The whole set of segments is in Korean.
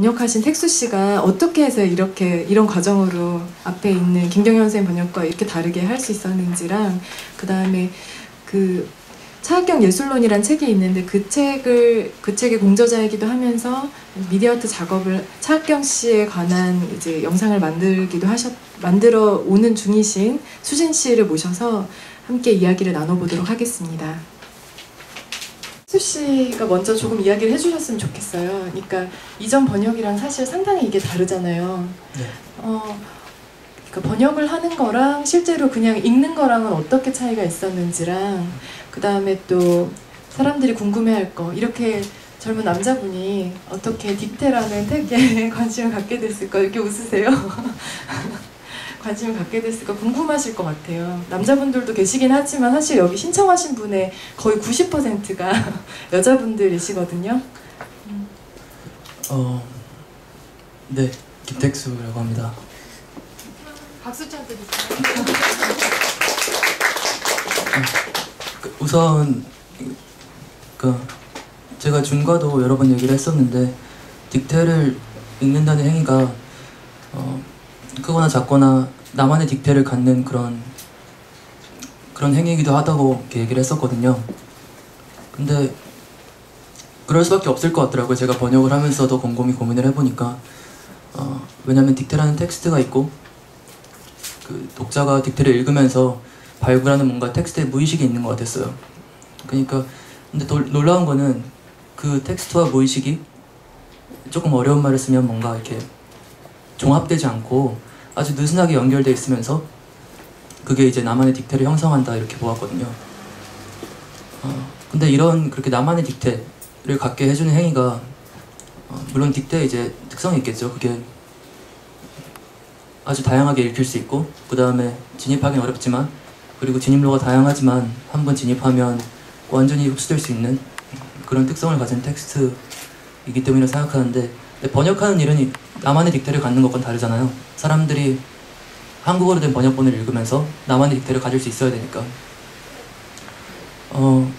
번역하신 택수 씨가 어떻게 해서 이렇게 이런 과정으로 앞에 있는 김경현 선생님 번역과 이렇게 다르게 할 수 있었는지랑 그 다음에 그 차학경 예술론이란 책이 있는데 그 책을 그 책의 공저자이기도 하면서 미디어아트 작업을 차학경 씨에 관한 이제 영상을 만들기도 하셨 만들어 오는 중이신 수진 씨를 모셔서 함께 이야기를 나눠보도록 하겠습니다. 수 씨가 먼저 조금 이야기를 해주셨으면 좋겠어요. 그러니까 이전 번역이랑 사실 상당히 이게 다르잖아요. 네. 어, 그러니까 번역을 하는 거랑 실제로 그냥 읽는 거랑은 어떻게 차이가 있었는지랑 그 다음에 또 사람들이 궁금해할 거 이렇게 젊은 남자분이 어떻게 딕테라는 책에 관심을 갖게 됐을까 이렇게 웃으세요. 관심을 갖게 됐을까 궁금하실 것 같아요. 남자분들도 계시긴 하지만 사실 여기 신청하신 분의 거의 90%가 여자분들이시거든요. 어, 네, 김택수라고 합니다. 박수 좀 드릴까요? 그 우선 그 제가 준과도 여러 번 얘기를 했었는데 딕테를 읽는다는 행위가 어, 크거나 작거나 나만의 딕테를 갖는 그런 그런 행위이기도 하다고 얘기를 했었거든요. 근데 그럴 수밖에 없을 것 같더라고요. 제가 번역을 하면서도 곰곰이 고민을 해보니까 어, 왜냐하면 딕테라는 텍스트가 있고 그 독자가 딕테를 읽으면서 발굴하는 뭔가 텍스트에 무의식이 있는 것 같았어요. 그러니까 근데 놀, 놀라운 거는 그 텍스트와 무의식이 조금 어려운 말을 쓰면 뭔가 이렇게 종합되지 않고 아주 느슨하게 연결돼 있으면서 그게 이제 나만의 딕테를 형성한다 이렇게 보았거든요. 어, 근데 이런 그렇게 나만의 딕테를 갖게 해주는 행위가 어, 물론 딕테의 이제 특성이 있겠죠. 그게 아주 다양하게 읽힐 수 있고 그 다음에 진입하기는 어렵지만 그리고 진입로가 다양하지만 한 번 진입하면 완전히 흡수될 수 있는 그런 특성을 가진 텍스트이기 때문에 생각하는데 번역하는 일은 나만의 딕테를 갖는 것과는 다르잖아요. 사람들이 한국어로 된 번역본을 읽으면서 나만의 딕테를 가질 수 있어야 되니까. 어,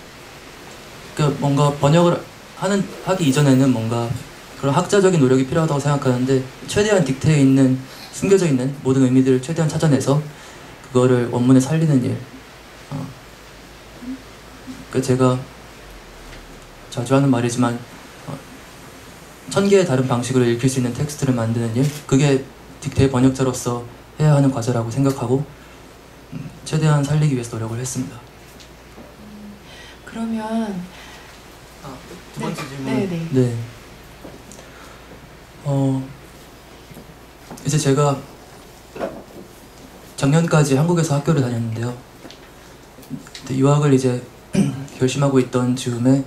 그 뭔가 번역을 하는 하기 이전에는 뭔가 그런 학자적인 노력이 필요하다고 생각하는데 최대한 딕테에 있는 숨겨져 있는 모든 의미들을 최대한 찾아내서 그거를 원문에 살리는 일. 어. 그 제가 자주 하는 말이지만 어, 천 개의 다른 방식으로 읽힐 수 있는 텍스트를 만드는 일. 그게 딕테이 번역자로서 해야 하는 과제라고 생각하고 음, 최대한 살리기 위해서 노력을 했습니다. 그러면 아, 두 번째 질문. 네, 네. 네. 어, 이제 제가 작년까지 한국에서 학교를 다녔는데요. 유학을 이제 결심하고 있던 즈음에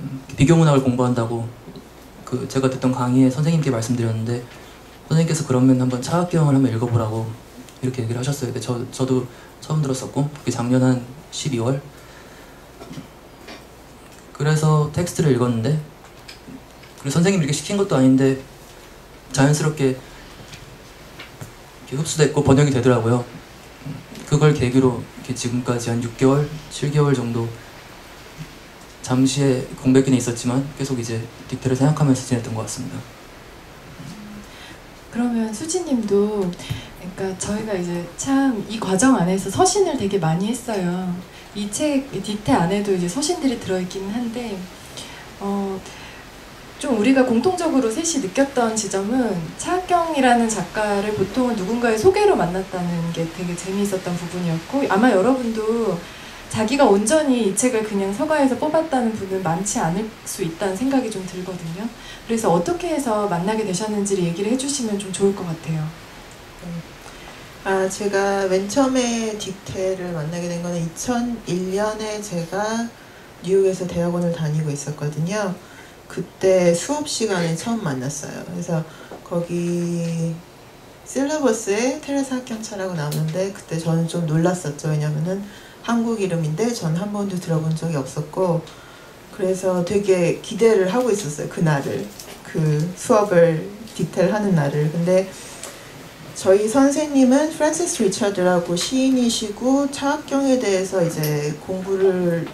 음, 비교문학을 공부한다고 그 제가 듣던 강의에 선생님께 말씀드렸는데 선생님께서 그러면 한번 차학경을 한번 읽어보라고 이렇게 얘기를 하셨어요. 근데 저, 저도 처음 들었었고 그게 작년 한 12월 그래서 텍스트를 읽었는데 그리고 선생님이 이렇게 시킨 것도 아닌데 자연스럽게 흡수됐고 번역이 되더라고요. 그걸 계기로 지금까지 한 6개월, 7개월 정도 잠시의 공백기는 있었지만 계속 이제 딕테를 생각하면서 지냈던 것 같습니다. 그러면 수지님도 그러니까 저희가 이제 참 이 과정 안에서 서신을 되게 많이 했어요. 이 책 딕테 안에도 이제 서신들이 들어있기는 한데 어, 좀 우리가 공통적으로 셋이 느꼈던 지점은 차학경이라는 작가를 보통은 누군가의 소개로 만났다는 게 되게 재미있었던 부분이었고 아마 여러분도 자기가 온전히 이 책을 그냥 서가에서 뽑았다는 분은 많지 않을 수 있다는 생각이 좀 들거든요. 그래서 어떻게 해서 만나게 되셨는지를 얘기를 해주시면 좀 좋을 것 같아요. 아, 제가 맨 처음에 딕테를 만나게 된 거는 2001년에 제가 뉴욕에서 대학원을 다니고 있었거든요. 그때 수업 시간에 처음 만났어요. 그래서 거기 실러버스에 테레사 학경차라고 나오는데 그때 저는 좀 놀랐었죠. 왜냐면은 한국 이름인데 전 한 번도 들어본 적이 없었고 그래서 되게 기대를 하고 있었어요. 그날을. 그 수업을 딕테를 하는 날을. 근데 저희 선생님은 프란시스 리처드라고 시인이시고 차학경에 대해서 이제 공부를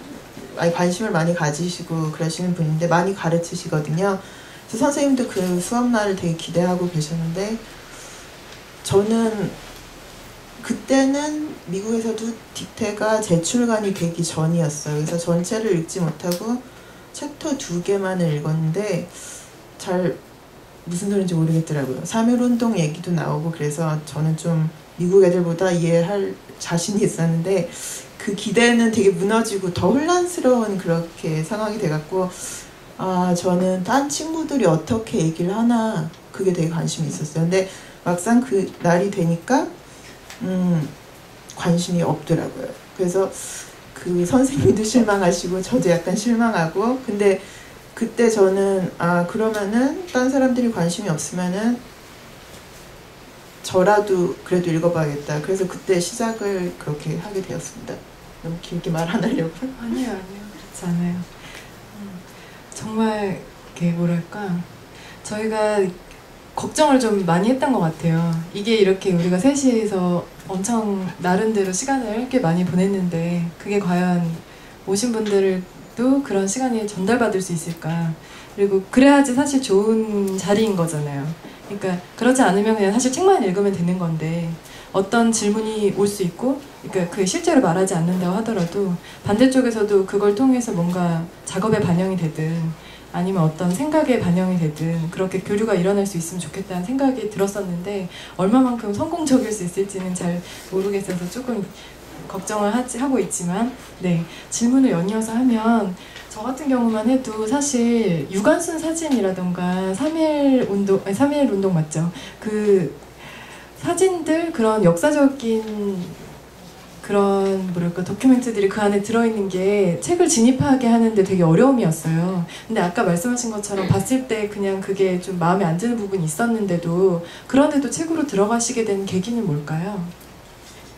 아니 관심을 많이 가지시고 그러시는 분인데 많이 가르치시거든요. 그래서 선생님도 그 수업 날을 되게 기대하고 계셨는데 저는 그때는 미국에서도 딕테가 재출간이 되기 전이었어요. 그래서 전체를 읽지 못하고 챕터 두 개만을 읽었는데 잘 무슨 소리인지 모르겠더라고요. 3.1운동 얘기도 나오고 그래서 저는 좀 미국 애들보다 이해할 자신이 있었는데 그 기대는 되게 무너지고 더 혼란스러운 그렇게 상황이 돼갖고 아 저는 딴 친구들이 어떻게 얘기를 하나 그게 되게 관심이 있었어요. 근데 막상 그 날이 되니까 음 관심이 없더라고요. 그래서 그 선생님도 실망하시고 저도 약간 실망하고 근데 그때 저는 아 그러면은 딴 사람들이 관심이 없으면은 저라도 그래도 읽어봐야겠다. 그래서 그때 시작을 그렇게 하게 되었습니다. 너무 길게 말 안 하려고. 아니에요, 아니에요. 그렇지 않아요. 음, 정말 이게 뭐랄까 저희가 걱정을 좀 많이 했던 것 같아요. 이게 이렇게 우리가 셋이서 엄청 나름대로 시간을 꽤 많이 보냈는데 그게 과연 오신 분들도 그런 시간이 전달받을 수 있을까? 그리고 그래야지 사실 좋은 자리인 거잖아요. 그러니까 그렇지 않으면 그냥 사실 책만 읽으면 되는 건데 어떤 질문이 올 수 있고 그러니까 그 실제로 말하지 않는다고 하더라도 반대쪽에서도 그걸 통해서 뭔가 작업에 반영이 되든 아니면 어떤 생각에 반영이 되든 그렇게 교류가 일어날 수 있으면 좋겠다는 생각이 들었었는데 얼마만큼 성공적일 수 있을지는 잘 모르겠어서 조금 걱정을 하지, 하고 있지만 네 질문을 연이어서 하면 저 같은 경우만 해도 사실 유관순 사진이라던가 3일 운동 아니 3일 운동 맞죠? 그 사진들 그런 역사적인 그런 뭐랄까 document들이 그 안에 들어있는 게 책을 진입하게 하는데 되게 어려움이었어요. 근데 아까 말씀하신 것처럼 봤을 때 그냥 그게 좀 마음에 안 드는 부분이 있었는데도 그런데도 책으로 들어가시게 된 계기는 뭘까요?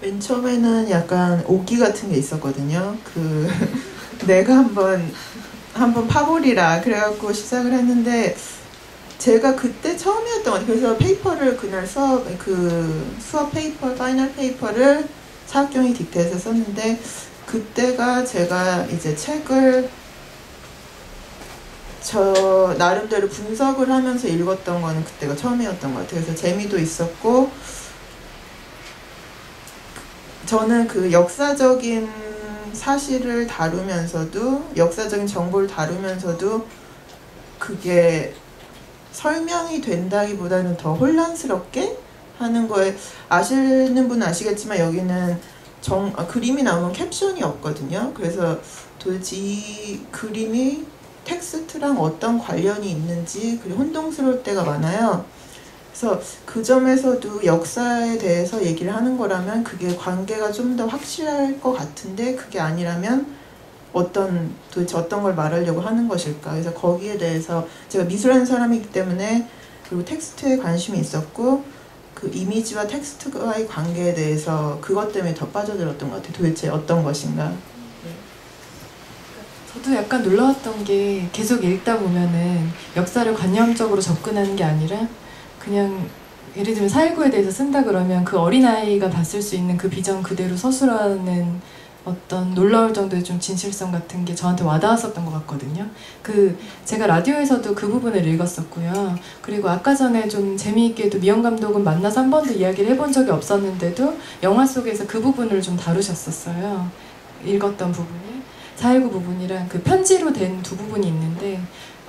맨 처음에는 약간 오기 같은 게 있었거든요. 그 내가 한번 한번 파보리라 그래갖고 시작을 했는데 제가 그때 처음이었던 것 같아요. 그래서 paper를 그날 수업 그 수업 paper final paper를 사학경이 딕테에서 썼는데 그때가 제가 이제 책을 저 나름대로 분석을 하면서 읽었던 거는 그때가 처음이었던 것 같아요. 그래서 재미도 있었고 저는 그 역사적인 사실을 다루면서도 역사적인 정보를 다루면서도 그게 설명이 된다기보다는 더 혼란스럽게 하는 거에 아시는 분은 아시겠지만 여기는 정 아, 그림이 나오면 캡션이 없거든요. 그래서 도대체 이 그림이 텍스트랑 어떤 관련이 있는지 그리고 혼동스러울 때가 많아요. 그래서 그 점에서도 역사에 대해서 얘기를 하는 거라면 그게 관계가 좀 더 확실할 것 같은데 그게 아니라면 어떤 도대체 어떤 걸 말하려고 하는 것일까 그래서 거기에 대해서 제가 미술하는 사람이기 때문에 그리고 텍스트에 관심이 있었고 그 이미지와 텍스트와의 관계에 대해서 그것 때문에 더 빠져들었던 것 같아요. 도대체 어떤 것인가? 저도 약간 놀라웠던 게 계속 읽다 보면은 역사를 관념적으로 접근하는 게 아니라 그냥 예를 들면 4.19에 대해서 쓴다 그러면 그 어린아이가 봤을 수 있는 그 비전 그대로 서술하는 어떤 놀라울 정도의 좀 진실성 같은 게 저한테 와닿았었던 것 같거든요. 그 제가 라디오에서도 그 부분을 읽었었고요. 그리고 아까 전에 좀 재미있게도 미영 감독은 만나서 한 번도 이야기를 해본 적이 없었는데도 영화 속에서 그 부분을 좀 다루셨었어요. 읽었던 부분이 4.19 부분이랑 그 편지로 된 두 부분이 있는데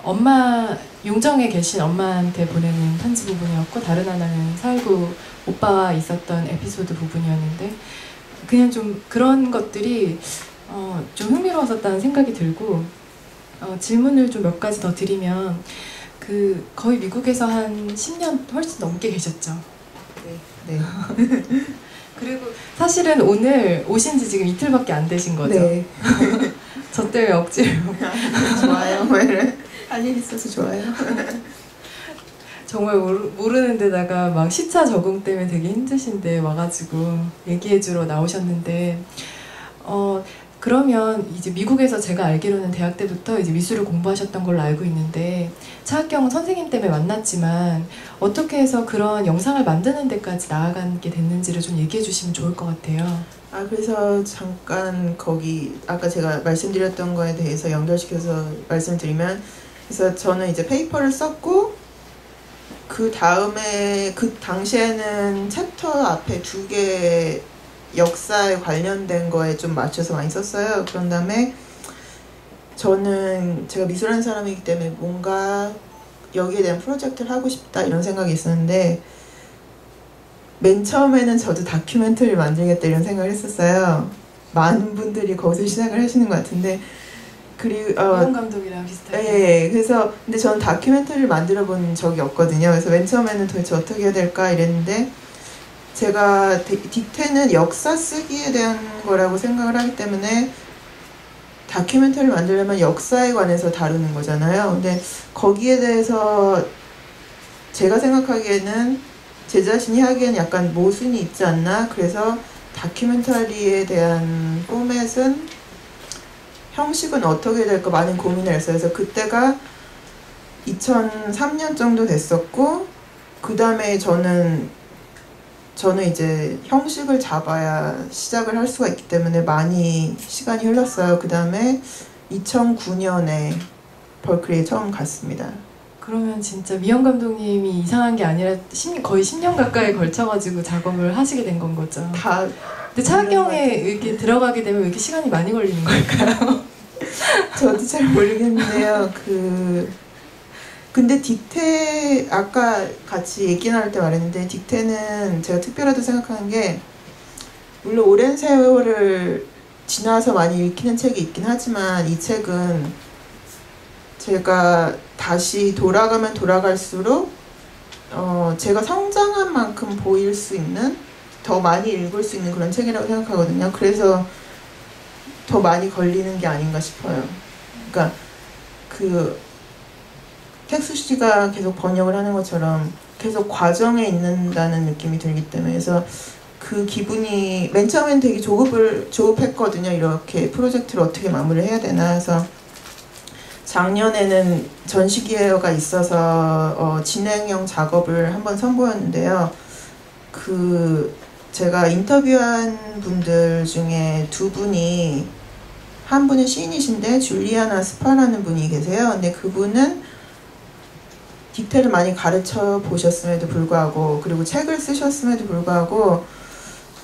엄마 용정에 계신 엄마한테 보내는 편지 부분이었고 다른 하나는 4.19 오빠와 있었던 에피소드 부분이었는데 그냥 좀 그런 것들이 어, 좀 흥미로웠었다는 생각이 들고 어, 질문을 좀 몇 가지 더 드리면 그 거의 미국에서 한 10년 훨씬 넘게 계셨죠. 네. 그리고 사실은 오늘 오신 지 지금 이틀밖에 안 되신 거죠. 네. 저 때문에 억지로 좋아요. 할일 있어서 좋아요. 정말 모르, 모르는 데다가 막 시차 적응 때문에 되게 힘드신데 와가지고 얘기해주러 나오셨는데 어 그러면 이제 미국에서 제가 알기로는 대학 때부터 이제 미술을 공부하셨던 걸로 알고 있는데 차학경 선생님 때문에 만났지만 어떻게 해서 그런 영상을 만드는 데까지 나아가게 됐는지를 좀 얘기해 주시면 좋을 것 같아요. 아 그래서 잠깐 거기 아까 제가 말씀드렸던 거에 대해서 연결시켜서 말씀드리면 그래서 저는 이제 페이퍼를 썼고 그 다음에 그 당시에는 챕터 앞에 두 개 역사에 관련된 거에 좀 맞춰서 많이 썼어요. 그런 다음에 저는 제가 미술하는 사람이기 때문에 뭔가 여기에 대한 프로젝트를 하고 싶다 이런 생각이 있었는데 맨 처음에는 저도 다큐멘터리를 만들겠다 이런 생각을 했었어요. 많은 분들이 거기서 시작을 하시는 것 같은데 그리고 어, 이영 감독이랑 비슷하게. 네, 그래서 근데 저는 다큐멘터리를 만들어 본 적이 없거든요. 그래서 맨 처음에는 도대체 어떻게 해야 될까 이랬는데 제가 디- 딕테는 역사 쓰기에 대한 거라고 생각을 하기 때문에 다큐멘터리를 만들려면 역사에 관해서 다루는 거잖아요. 근데 거기에 대해서 제가 생각하기에는 제 자신이 하기에는 약간 모순이 있지 않나. 그래서 다큐멘터리에 대한 포맷은 형식은 어떻게 될까 많은 고민을 했어요. 그래서 그때가 2003년 정도 됐었고 그 다음에 저는 저는 이제 형식을 잡아야 시작을 할 수가 있기 때문에 많이 시간이 흘렀어요. 그 다음에 2009년에 벌크리에 처음 갔습니다. 그러면 진짜 미영 감독님이 이상한 게 아니라 10, 거의 10년 가까이 걸쳐가지고 작업을 하시게 된 건 거죠. 다 근데 차경에 이렇게 들어가게 되면 왜 이렇게 시간이 많이 걸리는 걸까요? 저도 잘 모르겠는데요. 그 근데 딕테 아까 같이 얘기 나눌 때 말했는데 딕테는 제가 특별하다고 생각하는 게 물론 오랜 세월을 지나서 많이 읽히는 책이 있긴 하지만 이 책은 제가 다시 돌아가면 돌아갈수록 어 제가 성장한 만큼 보일 수 있는 더 많이 읽을 수 있는 그런 책이라고 생각하거든요. 그래서 더 많이 걸리는 게 아닌가 싶어요. 그러니까 그 텍수 씨가 계속 번역을 하는 것처럼 계속 과정에 있는다는 느낌이 들기 때문에 그래서 그 기분이 맨 처음엔 되게 조급을 조급했거든요. 이렇게 프로젝트를 어떻게 마무리를 해야 되나 해서 작년에는 전시기회가 있어서 어, 진행형 작업을 한번 선보였는데요. 그 제가 인터뷰한 분들 중에 두 분이 한 분은 시인이신데 줄리아나 스파라는 분이 계세요. 근데 그분은 딕테를 많이 가르쳐 보셨음에도 불구하고 그리고 책을 쓰셨음에도 불구하고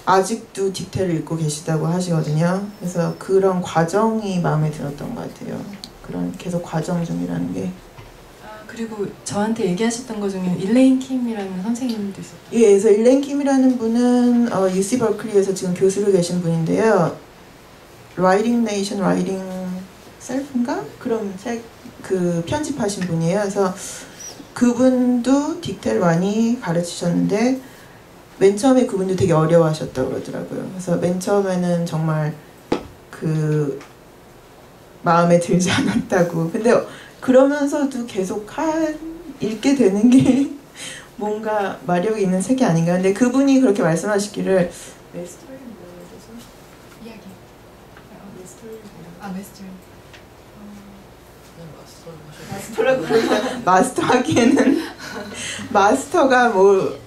아직도 딕테를 읽고 계시다고 하시거든요. 그래서 그런 과정이 마음에 들었던 것 같아요. 그런 계속 과정 중이라는 게. 아, 그리고 저한테 얘기하셨던 것 중에 일레인 킴이라는 선생님도 있었다. 예, 그래서 일레인 킴이라는 분은 어, UC 버클리에서 지금 교수로 계신 분인데요. Writing Nation Writing Self인가 그런 책 그 편집하신 분이에요. 그래서 그분도 딕테를 많이 가르치셨는데 맨 처음에 그분도 되게 어려워하셨다고 그러더라고요. 그래서 맨 처음에는 정말 그 마음에 들지 않았다고. 근데 그러면서도 계속 한 읽게 되는 게 뭔가 마력이 있는 책이 아닌가. 근데 그분이 그렇게 말씀하시기를 내? 이야기. 내 스토리는 뭐예요? 아 메스터. 마스터라고 마스터 하기에는 마스터가 뭐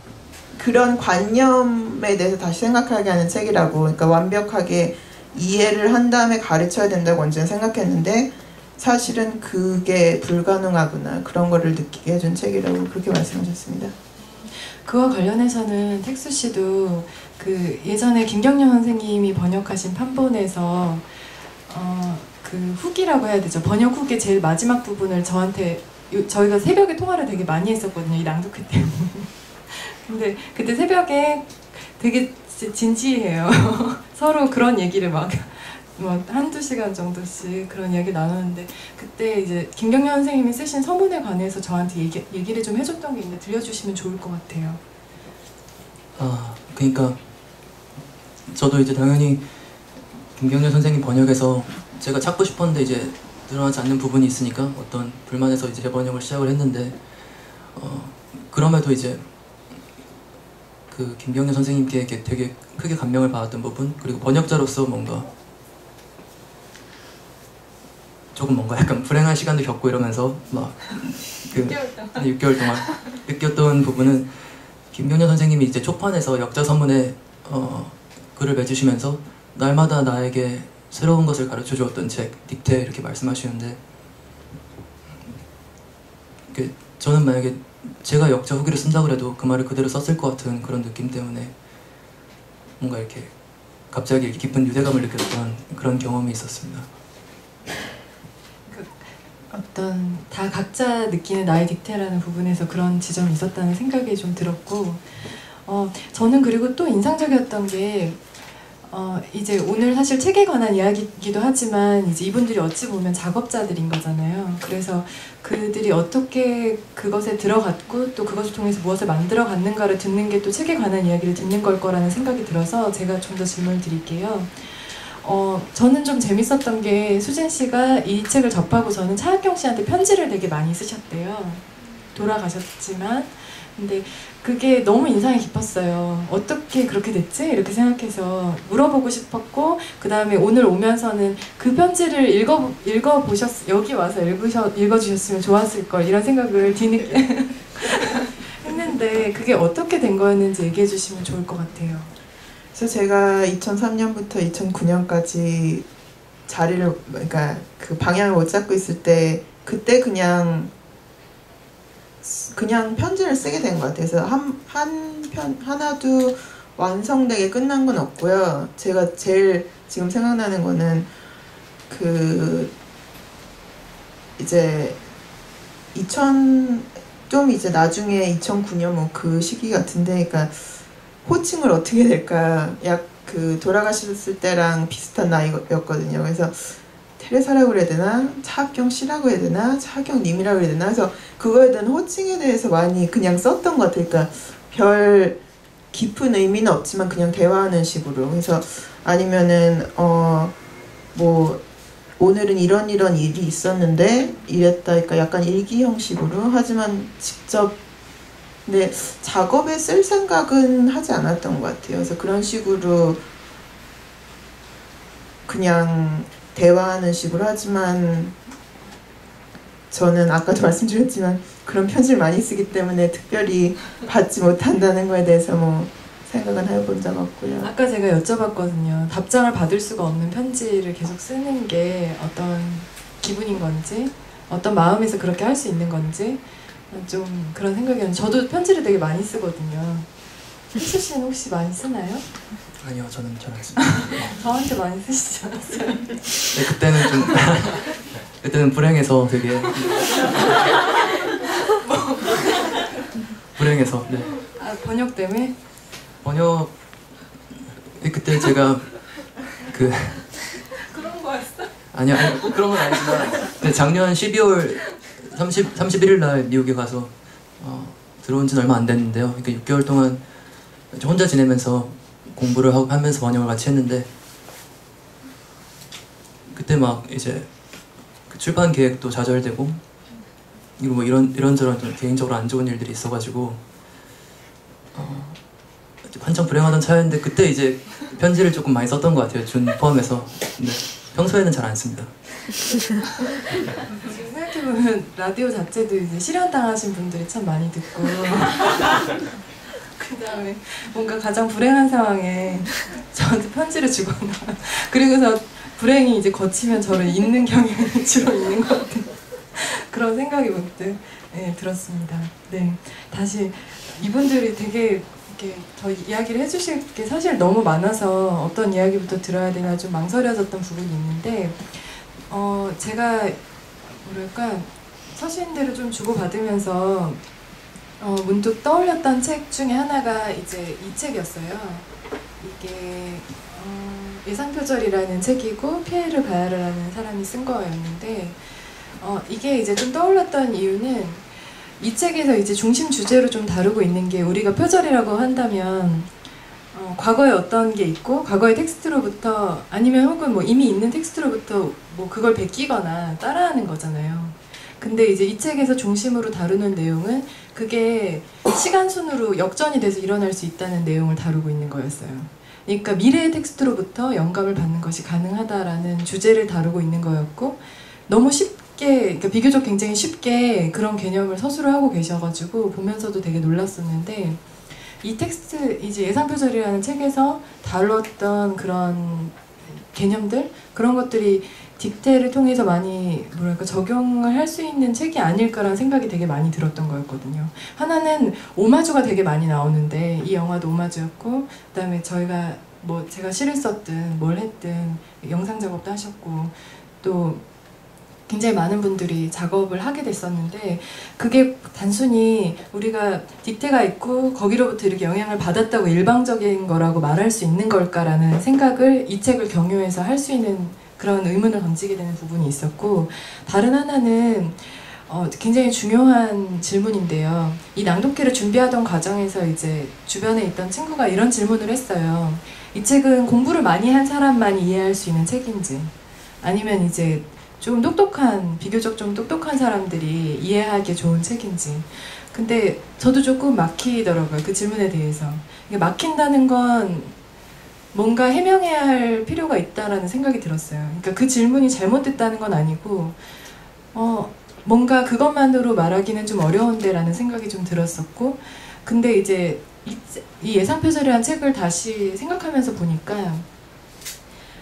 그런 관념에 대해서 다시 생각하게 하는 책이라고 그러니까 완벽하게 이해를 한 다음에 가르쳐야 된다고 언제나 생각했는데 사실은 그게 불가능하구나 그런 거를 느끼게 해준 책이라고 그렇게 말씀하셨습니다. 그와 관련해서는 텍수 씨도 그 예전에 김경련 선생님이 번역하신 판본에서 어, 그 후기라고 해야 되죠. 번역 후기 제일 마지막 부분을 저한테 요- 저희가 새벽에 통화를 되게 많이 했었거든요. 이 낭독회 때문에. 근데 그때 새벽에 되게 지- 진지해요. 서로 그런 얘기를 막, 뭐 한두 시간 정도씩 그런 이야기 나누는데 그때 이제 김경련 선생님이 쓰신 서문에 관해서 저한테 얘기, 얘기를 좀 해줬던 게 있는데 들려주시면 좋을 것 같아요. 아, 그러니까 저도 이제 당연히 김경렬 선생님 번역에서 제가 찾고 싶었는데 이제 드러나지 않는 부분이 있으니까 어떤 불만에서 이제 재번역을 시작을 했는데 어, 그럼에도 이제 그 김경렬 선생님께 되게 크게 감명을 받았던 부분 그리고 번역자로서 뭔가 조금 뭔가 약간 불행한 시간도 겪고 이러면서 막 그 6개월 동안 느꼈던 부분은 김경련 선생님이 이제 초판에서 역자 서문에 어, 글을 맺으시면서 날마다 나에게 새로운 것을 가르쳐 주었던 책 딕테 이렇게 말씀하시는데 이게 저는 만약에 제가 역자 후기를 쓴다고 해도 그 말을 그대로 썼을 것 같은 그런 느낌 때문에 뭔가 이렇게 갑자기 깊은 유대감을 느꼈던 그런 경험이 있었습니다. 어떤 다 각자 느끼는 나의 딕테라는 부분에서 그런 지점이 있었다는 생각이 좀 들었고 어, 저는 그리고 또 인상적이었던 게 어, 이제 오늘 사실 책에 관한 이야기이기도 하지만 이제 이분들이 어찌 보면 작업자들인 거잖아요. 그래서 그들이 어떻게 그것에 들어갔고 또 그것을 통해서 무엇을 만들어 갔는가를 듣는 게 또 책에 관한 이야기를 듣는 걸 거라는 생각이 들어서 제가 좀 더 질문을 드릴게요. 어, 저는 좀 재밌었던 게 수진 씨가 이 책을 접하고서는 차학경 씨한테 편지를 되게 많이 쓰셨대요. 돌아가셨지만. 근데 그게 너무 인상이 깊었어요. 어떻게 그렇게 됐지? 이렇게 생각해서 물어보고 싶었고, 그 다음에 오늘 오면서는 그 편지를 읽어, 읽어보셨, 여기 와서 읽으셔, 읽어주셨으면 좋았을 걸, 이런 생각을 뒤늦게 했는데, 그게 어떻게 된 거였는지 얘기해 주시면 좋을 것 같아요. 그래서 제가 2003년부터 2009년까지 자리를 그러니까 그 방향을 못 잡고 있을 때 그때 그냥 그냥 편지를 쓰게 된 것 같아요. 그래서 한 한 편 하나도 완성되게 끝난 건 없고요. 제가 제일 지금 생각나는 거는 그 이제 2000 좀 이제 나중에 2009년 뭐 그 시기 같은데 그러니까 호칭을 어떻게 될까? 약 그 돌아가셨을 때랑 비슷한 나이였거든요. 그래서 테레사라고 그래야 되나? 차학경 씨라고 해야 되나? 차학경 님이라고 해야 되나? 그래서 그거에 대한 호칭에 대해서 많이 그냥 썼던 것 같아요. 그러니까 별 깊은 의미는 없지만 그냥 대화하는 식으로. 그래서 아니면은 어 뭐 오늘은 이런 이런 일이 있었는데 이랬다. 그러니까 약간 일기 형식으로. 하지만 직접 근데 작업에 쓸 생각은 하지 않았던 것 같아요. 그래서 그런 식으로 그냥 대화하는 식으로 하지만 저는 아까도 말씀드렸지만 그런 편지를 많이 쓰기 때문에 특별히 받지 못한다는 거에 대해서 뭐 생각은 해본 적 없고요. 아까 제가 여쭤봤거든요. 답장을 받을 수가 없는 편지를 계속 쓰는 게 어떤 기분인 건지, 어떤 마음에서 그렇게 할 수 있는 건지, 좀 그런 생각이었는데, 저도 편지를 되게 많이 쓰거든요. 희수 씨는 혹시 많이 쓰나요? 아니요, 저는 잘 안 씁니다. 저한테 많이 쓰시지 않았어요? 네, 그때는 좀 그때는 불행해서 되게 불행해서 네. 아, 번역 때문에? 번역 그때 제가 그 그런 거였어? 아니요 아니, 그런 건 아니지만 근데 작년 12월 30 31일 날 미국에 가서 어, 들어온 지는 얼마 안 됐는데요. 그러니까 6개월 동안 혼자 지내면서 공부를 하고 하면서 번역을 같이 했는데 그때 막 이제 그 출판 계획도 좌절되고 그리고 뭐 이런 이런저런 좀 개인적으로 안 좋은 일들이 있어가지고 어, 한참 불행하던 차였는데 그때 이제 편지를 조금 많이 썼던 것 같아요. 준 포함해서. 근데 평소에는 잘 안 씁니다. 지금 생각해보면 라디오 자체도 이제 실현당하신 분들이 참 많이 듣고 그 다음에 뭔가 가장 불행한 상황에 저한테 편지를 주거나 그리고서 불행이 이제 거치면 저를 잊는 경향이 주로 있는 것 같은 그런 생각이 문득 네, 들었습니다. 네, 다시 이분들이 되게 이렇게 더 이야기를 해주실 게 사실 너무 많아서 어떤 이야기부터 들어야 되나 좀 망설여졌던 부분이 있는데 어 제가 뭐랄까 서신들을 좀 주고받으면서 어, 문득 떠올렸던 책 중에 하나가 이제 이 책이었어요. 이게 어, 예상표절이라는 책이고 피에르 바야르라는 사람이 쓴 거였는데 어, 이게 이제 좀 떠올랐던 이유는 이 책에서 이제 중심 주제로 좀 다루고 있는 게 우리가 표절이라고 한다면 어, 과거에 어떤 게 있고 과거의 텍스트로부터 아니면 혹은 뭐 이미 있는 텍스트로부터 뭐 그걸 베끼거나 따라하는 거잖아요. 근데 이제 이 책에서 중심으로 다루는 내용은 그게 시간 순으로 역전이 돼서 일어날 수 있다는 내용을 다루고 있는 거였어요. 그러니까 미래의 텍스트로부터 영감을 받는 것이 가능하다라는 주제를 다루고 있는 거였고 너무 쉽게 그러니까 비교적 굉장히 쉽게 그런 개념을 서술을 하고 계셔가지고 보면서도 되게 놀랐었는데 이 텍스트 이제 예상 표절이라는 책에서 다뤘던 그런 개념들 그런 것들이 딕테를 통해서 많이 뭐랄까 적용을 할 수 있는 책이 아닐까라는 생각이 되게 많이 들었던 거였거든요. 하나는 오마주가 되게 많이 나오는데 이 영화도 오마주였고 그다음에 저희가 뭐 제가 시를 썼든 뭘 했든 영상 작업도 하셨고 또 굉장히 많은 분들이 작업을 하게 됐었는데 그게 단순히 우리가 딕테가 있고 거기로부터 이렇게 영향을 받았다고 일방적인 거라고 말할 수 있는 걸까라는 생각을 이 책을 경유해서 할 수 있는 그런 의문을 던지게 되는 부분이 있었고 다른 하나는 어, 굉장히 중요한 질문인데요. 이 낭독회를 준비하던 과정에서 이제 주변에 있던 친구가 이런 질문을 했어요. 이 책은 공부를 많이 한 사람만 이해할 수 있는 책인지 아니면 이제 좀 똑똑한 비교적 좀 똑똑한 사람들이 이해하기 좋은 책인지 근데 저도 조금 막히더라고요 그 질문에 대해서 이게 막힌다는 건 뭔가 해명해야 할 필요가 있다라는 생각이 들었어요 그러니까 그 질문이 잘못됐다는 건 아니고 어 뭔가 그것만으로 말하기는 좀 어려운데라는 생각이 좀 들었었고 근데 이제 이, 이 예상표절이라는 책을 다시 생각하면서 보니까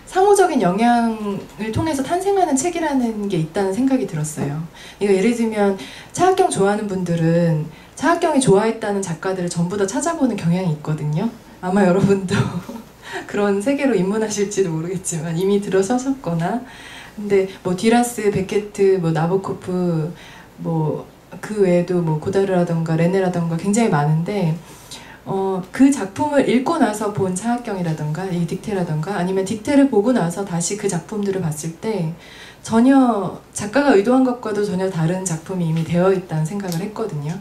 상호적인 영향을 통해서 탄생하는 책이라는 게 있다는 생각이 들었어요. 이거 예를 들면 차학경 좋아하는 분들은 차학경이 좋아했다는 작가들을 전부 다 찾아보는 경향이 있거든요. 아마 여러분도 그런 세계로 입문하실지도 모르겠지만 이미 들어서셨거나 근데 뭐 뒤라스, 베케트, 뭐 나보코프 뭐 그 외에도 뭐 고다르라던가 레네라던가 굉장히 많은데 어, 그 작품을 읽고 나서 본 차학경이라던가 이 딕테라던가 아니면 딕테를 보고 나서 다시 그 작품들을 봤을 때 전혀 작가가 의도한 것과도 전혀 다른 작품이 이미 되어 있다는 생각을 했거든요.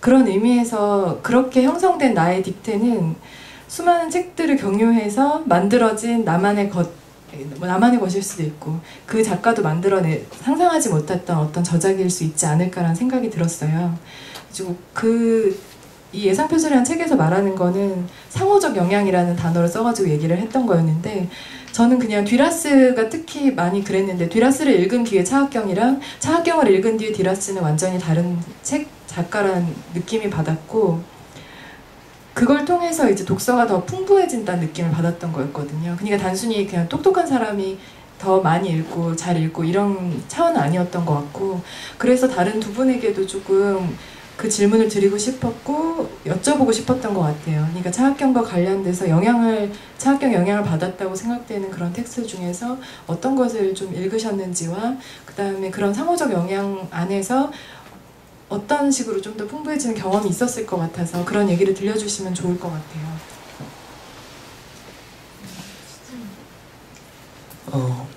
그런 의미에서 그렇게 형성된 나의 딕테는 수많은 책들을 경유해서 만들어진 나만의 것, 뭐 나만의 것일 수도 있고 그 작가도 만들어내 상상하지 못했던 어떤 저작일 수 있지 않을까라는 생각이 들었어요. 그리고 그 이 예상표절이라는 책에서 말하는 거는 상호적 영향이라는 단어를 써가지고 얘기를 했던 거였는데 저는 그냥 뒤라스가 특히 많이 그랬는데 뒤라스를 읽은 뒤에 차학경이랑 차학경을 읽은 뒤에 뒤라스는 완전히 다른 책 작가라는 느낌이 받았고 그걸 통해서 이제 독서가 더 풍부해진다는 느낌을 받았던 거였거든요. 그러니까 단순히 그냥 똑똑한 사람이 더 많이 읽고 잘 읽고 이런 차원은 아니었던 것 같고 그래서 다른 두 분에게도 조금 그 질문을 드리고 싶었고 여쭤보고 싶었던 것 같아요. 그러니까 차학경과 관련돼서 영향을 차학경 영향을 받았다고 생각되는 그런 텍스트 중에서 어떤 것을 좀 읽으셨는지와 그 다음에 그런 상호적 영향 안에서 어떤 식으로 좀 더 풍부해지는 경험이 있었을 것 같아서 그런 얘기를 들려주시면 좋을 것 같아요. 어,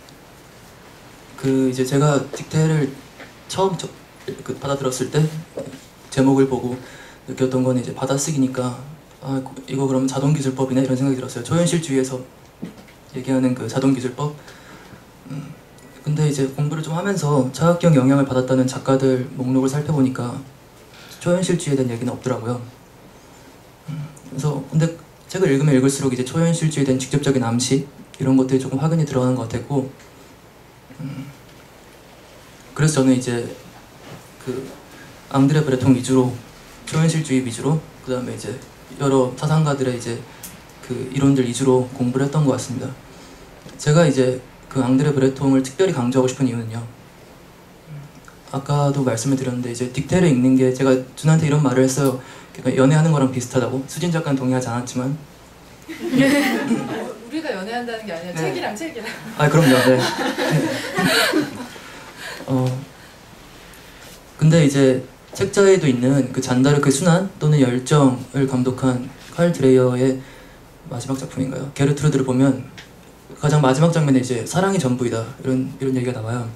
그 이제 제가 딕테를 처음 저, 그 받아들었을 때 제목을 보고 느꼈던 건 이제 받아쓰기니까 아 이거 그럼 자동 기술법이네 이런 생각이 들었어요. 초현실주의에서 얘기하는 그 자동 기술법. 음, 근데 이제 공부를 좀 하면서 차학경 영향을 받았다는 작가들 목록을 살펴보니까 초현실주의에 대한 얘기는 없더라고요. 음, 그래서 근데 책을 읽으면 읽을수록 이제 초현실주의에 대한 직접적인 암시 이런 것들이 조금 확연히 들어가는 것 같았고 음, 그래서 저는 이제 그 앙드레 브레통 위주로 초현실주의 위주로 그 다음에 이제 여러 사상가들의 이제 그 이론들 위주로 공부를 했던 것 같습니다. 제가 이제 그 앙드레 브레통을 특별히 강조하고 싶은 이유는요. 음, 아까도 말씀을 드렸는데 이제 딕테를 읽는 게 제가 준한테 이런 말을 했어요. 그러니까 연애하는 거랑 비슷하다고 수진 작가는 동의하지 않았지만 우리가 연애한다는 게 아니라 네. 책이랑 책이랑. 아 그럼요. 네. 어 근데 이제 책자에도 있는 그 잔다르크 순환 또는 열정을 감독한 칼 드레이어의 마지막 작품인가요? 게르트루드를 보면 가장 마지막 장면에 이제 사랑이 전부이다 이런 이런 얘기가 나와요.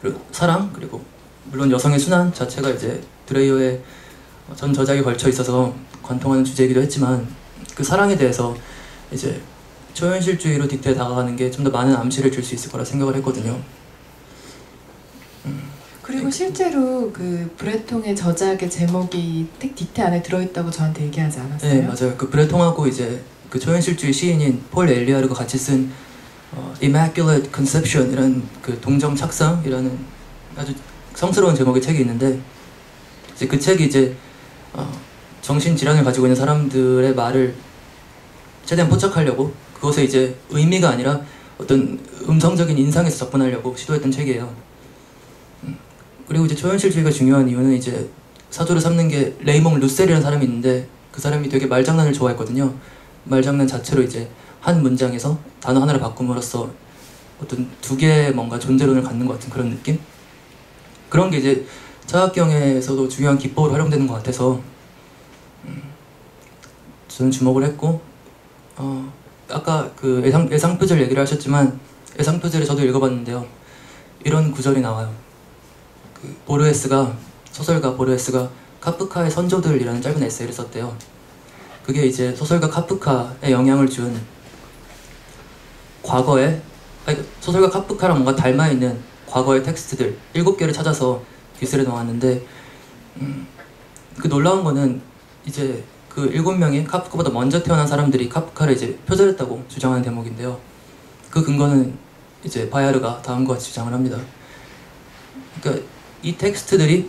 그리고 사랑 그리고 물론 여성의 순환 자체가 이제 드레이어의 전 저작에 걸쳐 있어서 관통하는 주제이기도 했지만 그 사랑에 대해서 이제 초현실주의로 딕테에 다가가는 게 좀 더 많은 암시를 줄 수 있을 거라 생각을 했거든요. 그리고 실제로 그 브레통의 저작의 제목이 텍 딕테 안에 들어있다고 저한테 얘기하지 않았어요? 네 맞아요. 그 브레통하고 이제 그 초현실주의 시인인 폴 엘리아르가 같이 쓴 어, Immaculate Conception이라는 그 동정 착상 이라는 아주 성스러운 제목의 책이 있는데 이제 그 책이 이제 어, 정신 질환을 가지고 있는 사람들의 말을 최대한 포착하려고 그것에 이제 의미가 아니라 어떤 음성적인 인상에서 접근하려고 시도했던 책이에요. 음, 그리고 이제 초현실주의가 중요한 이유는 이제 사조를 삼는 게 레이몽 루셀이라는 사람이 있는데 그 사람이 되게 말장난을 좋아했거든요. 말장난 자체로 이제 한 문장에서 단어 하나를 바꿈으로써 어떤 두 개의 뭔가 존재론을 갖는 것 같은 그런 느낌? 그런 게 이제 차학경에서도 중요한 기법으로 활용되는 것 같아서 음, 저는 주목을 했고 어, 아까 그 예상, 예상표절 얘기를 하셨지만 예상표절을 저도 읽어봤는데요. 이런 구절이 나와요. 그 보르헤스가 소설가 보르헤스가 카프카의 선조들이라는 짧은 에세이를 썼대요 그게 이제 소설가 카프카에 영향을 준 과거에 아니, 소설가 카프카랑 뭔가 닮아 있는 과거의 텍스트들 일곱 개를 찾아서 기술에 넣었는데 음, 그 놀라운 거는 이제 그 일곱 명이 카프카보다 먼저 태어난 사람들이 카프카를 이제 표절했다고 주장하는 대목인데요. 그 근거는 이제 바야르가 다음과 같이 주장을 합니다. 그러니까 이 텍스트들이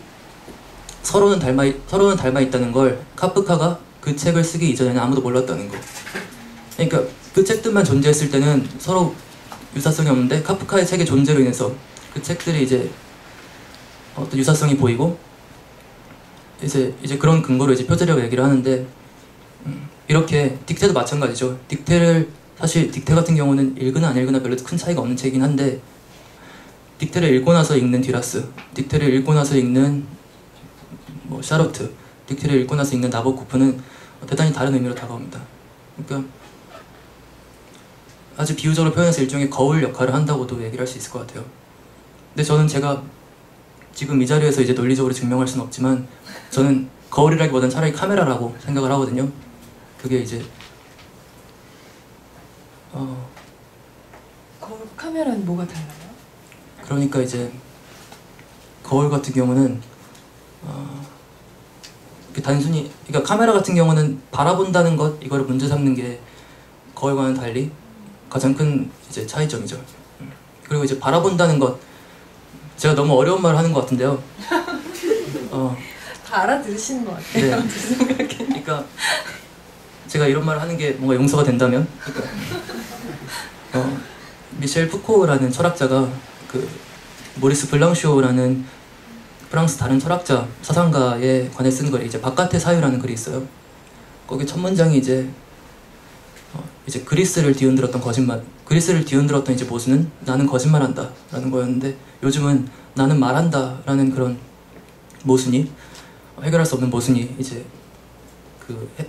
서로는 닮아 있- 서로는 닮아 있다는 걸 카프카가 그 책을 쓰기 이전에는 아무도 몰랐다는 거. 그러니까 그 책들만 존재했을 때는 서로 유사성이 없는데 카프카의 책의 존재로 인해서 그 책들이 이제 어떤 유사성이 보이고 이제 이제 그런 근거로 이제 표절이라고 얘기를 하는데 음, 이렇게 딕테도 마찬가지죠. 딕테를 사실 딕테 같은 경우는 읽으나 안 읽으나 별로 큰 차이가 없는 책이긴 한데 딕테를 읽고 나서 읽는 듀라스, 딕테를 읽고 나서 읽는 뭐 샤로트, 딕테를 읽고 나서 읽는 나보코프는 대단히 다른 의미로 다가옵니다. 그러니까 아주 비유적으로 표현해서 일종의 거울 역할을 한다고도 얘기를 할 수 있을 것 같아요. 근데 저는 제가 지금 이 자리에서 이제 논리적으로 증명할 수는 없지만 저는 거울이라기보다는 차라리 카메라라고 생각을 하거든요. 그게 이제 어 거울 카메라는 뭐가 달라요? 그러니까 이제 거울 같은 경우는 어, 단순히 그러니까 카메라 같은 경우는 바라본다는 것 이거를 문제 삼는 게 거울과는 달리 가장 큰 이제 차이점이죠. 음. 그리고 이제 바라본다는 것 제가 너무 어려운 말을 하는 것 같은데요. 어, 다 알아들으시는 것 같아요. 네. 그러니까 제가 이런 말을 하는 게 뭔가 용서가 된다면, 그러니까 어, 미셸 푸코라는 철학자가 그 모리스 블랑쇼라는 프랑스 다른 철학자 사상가에 관해 쓴 글이 이제 바깥의 사유라는 글이 있어요. 거기 첫 문장이 이제 어, 이제 그리스를 뒤흔들었던 거짓말, 그리스를 뒤흔들었던 이제 모순은 나는 거짓말한다라는 거였는데 요즘은 나는 말한다라는 그런 모순이 해결할 수 없는 모순이 이제 그 해-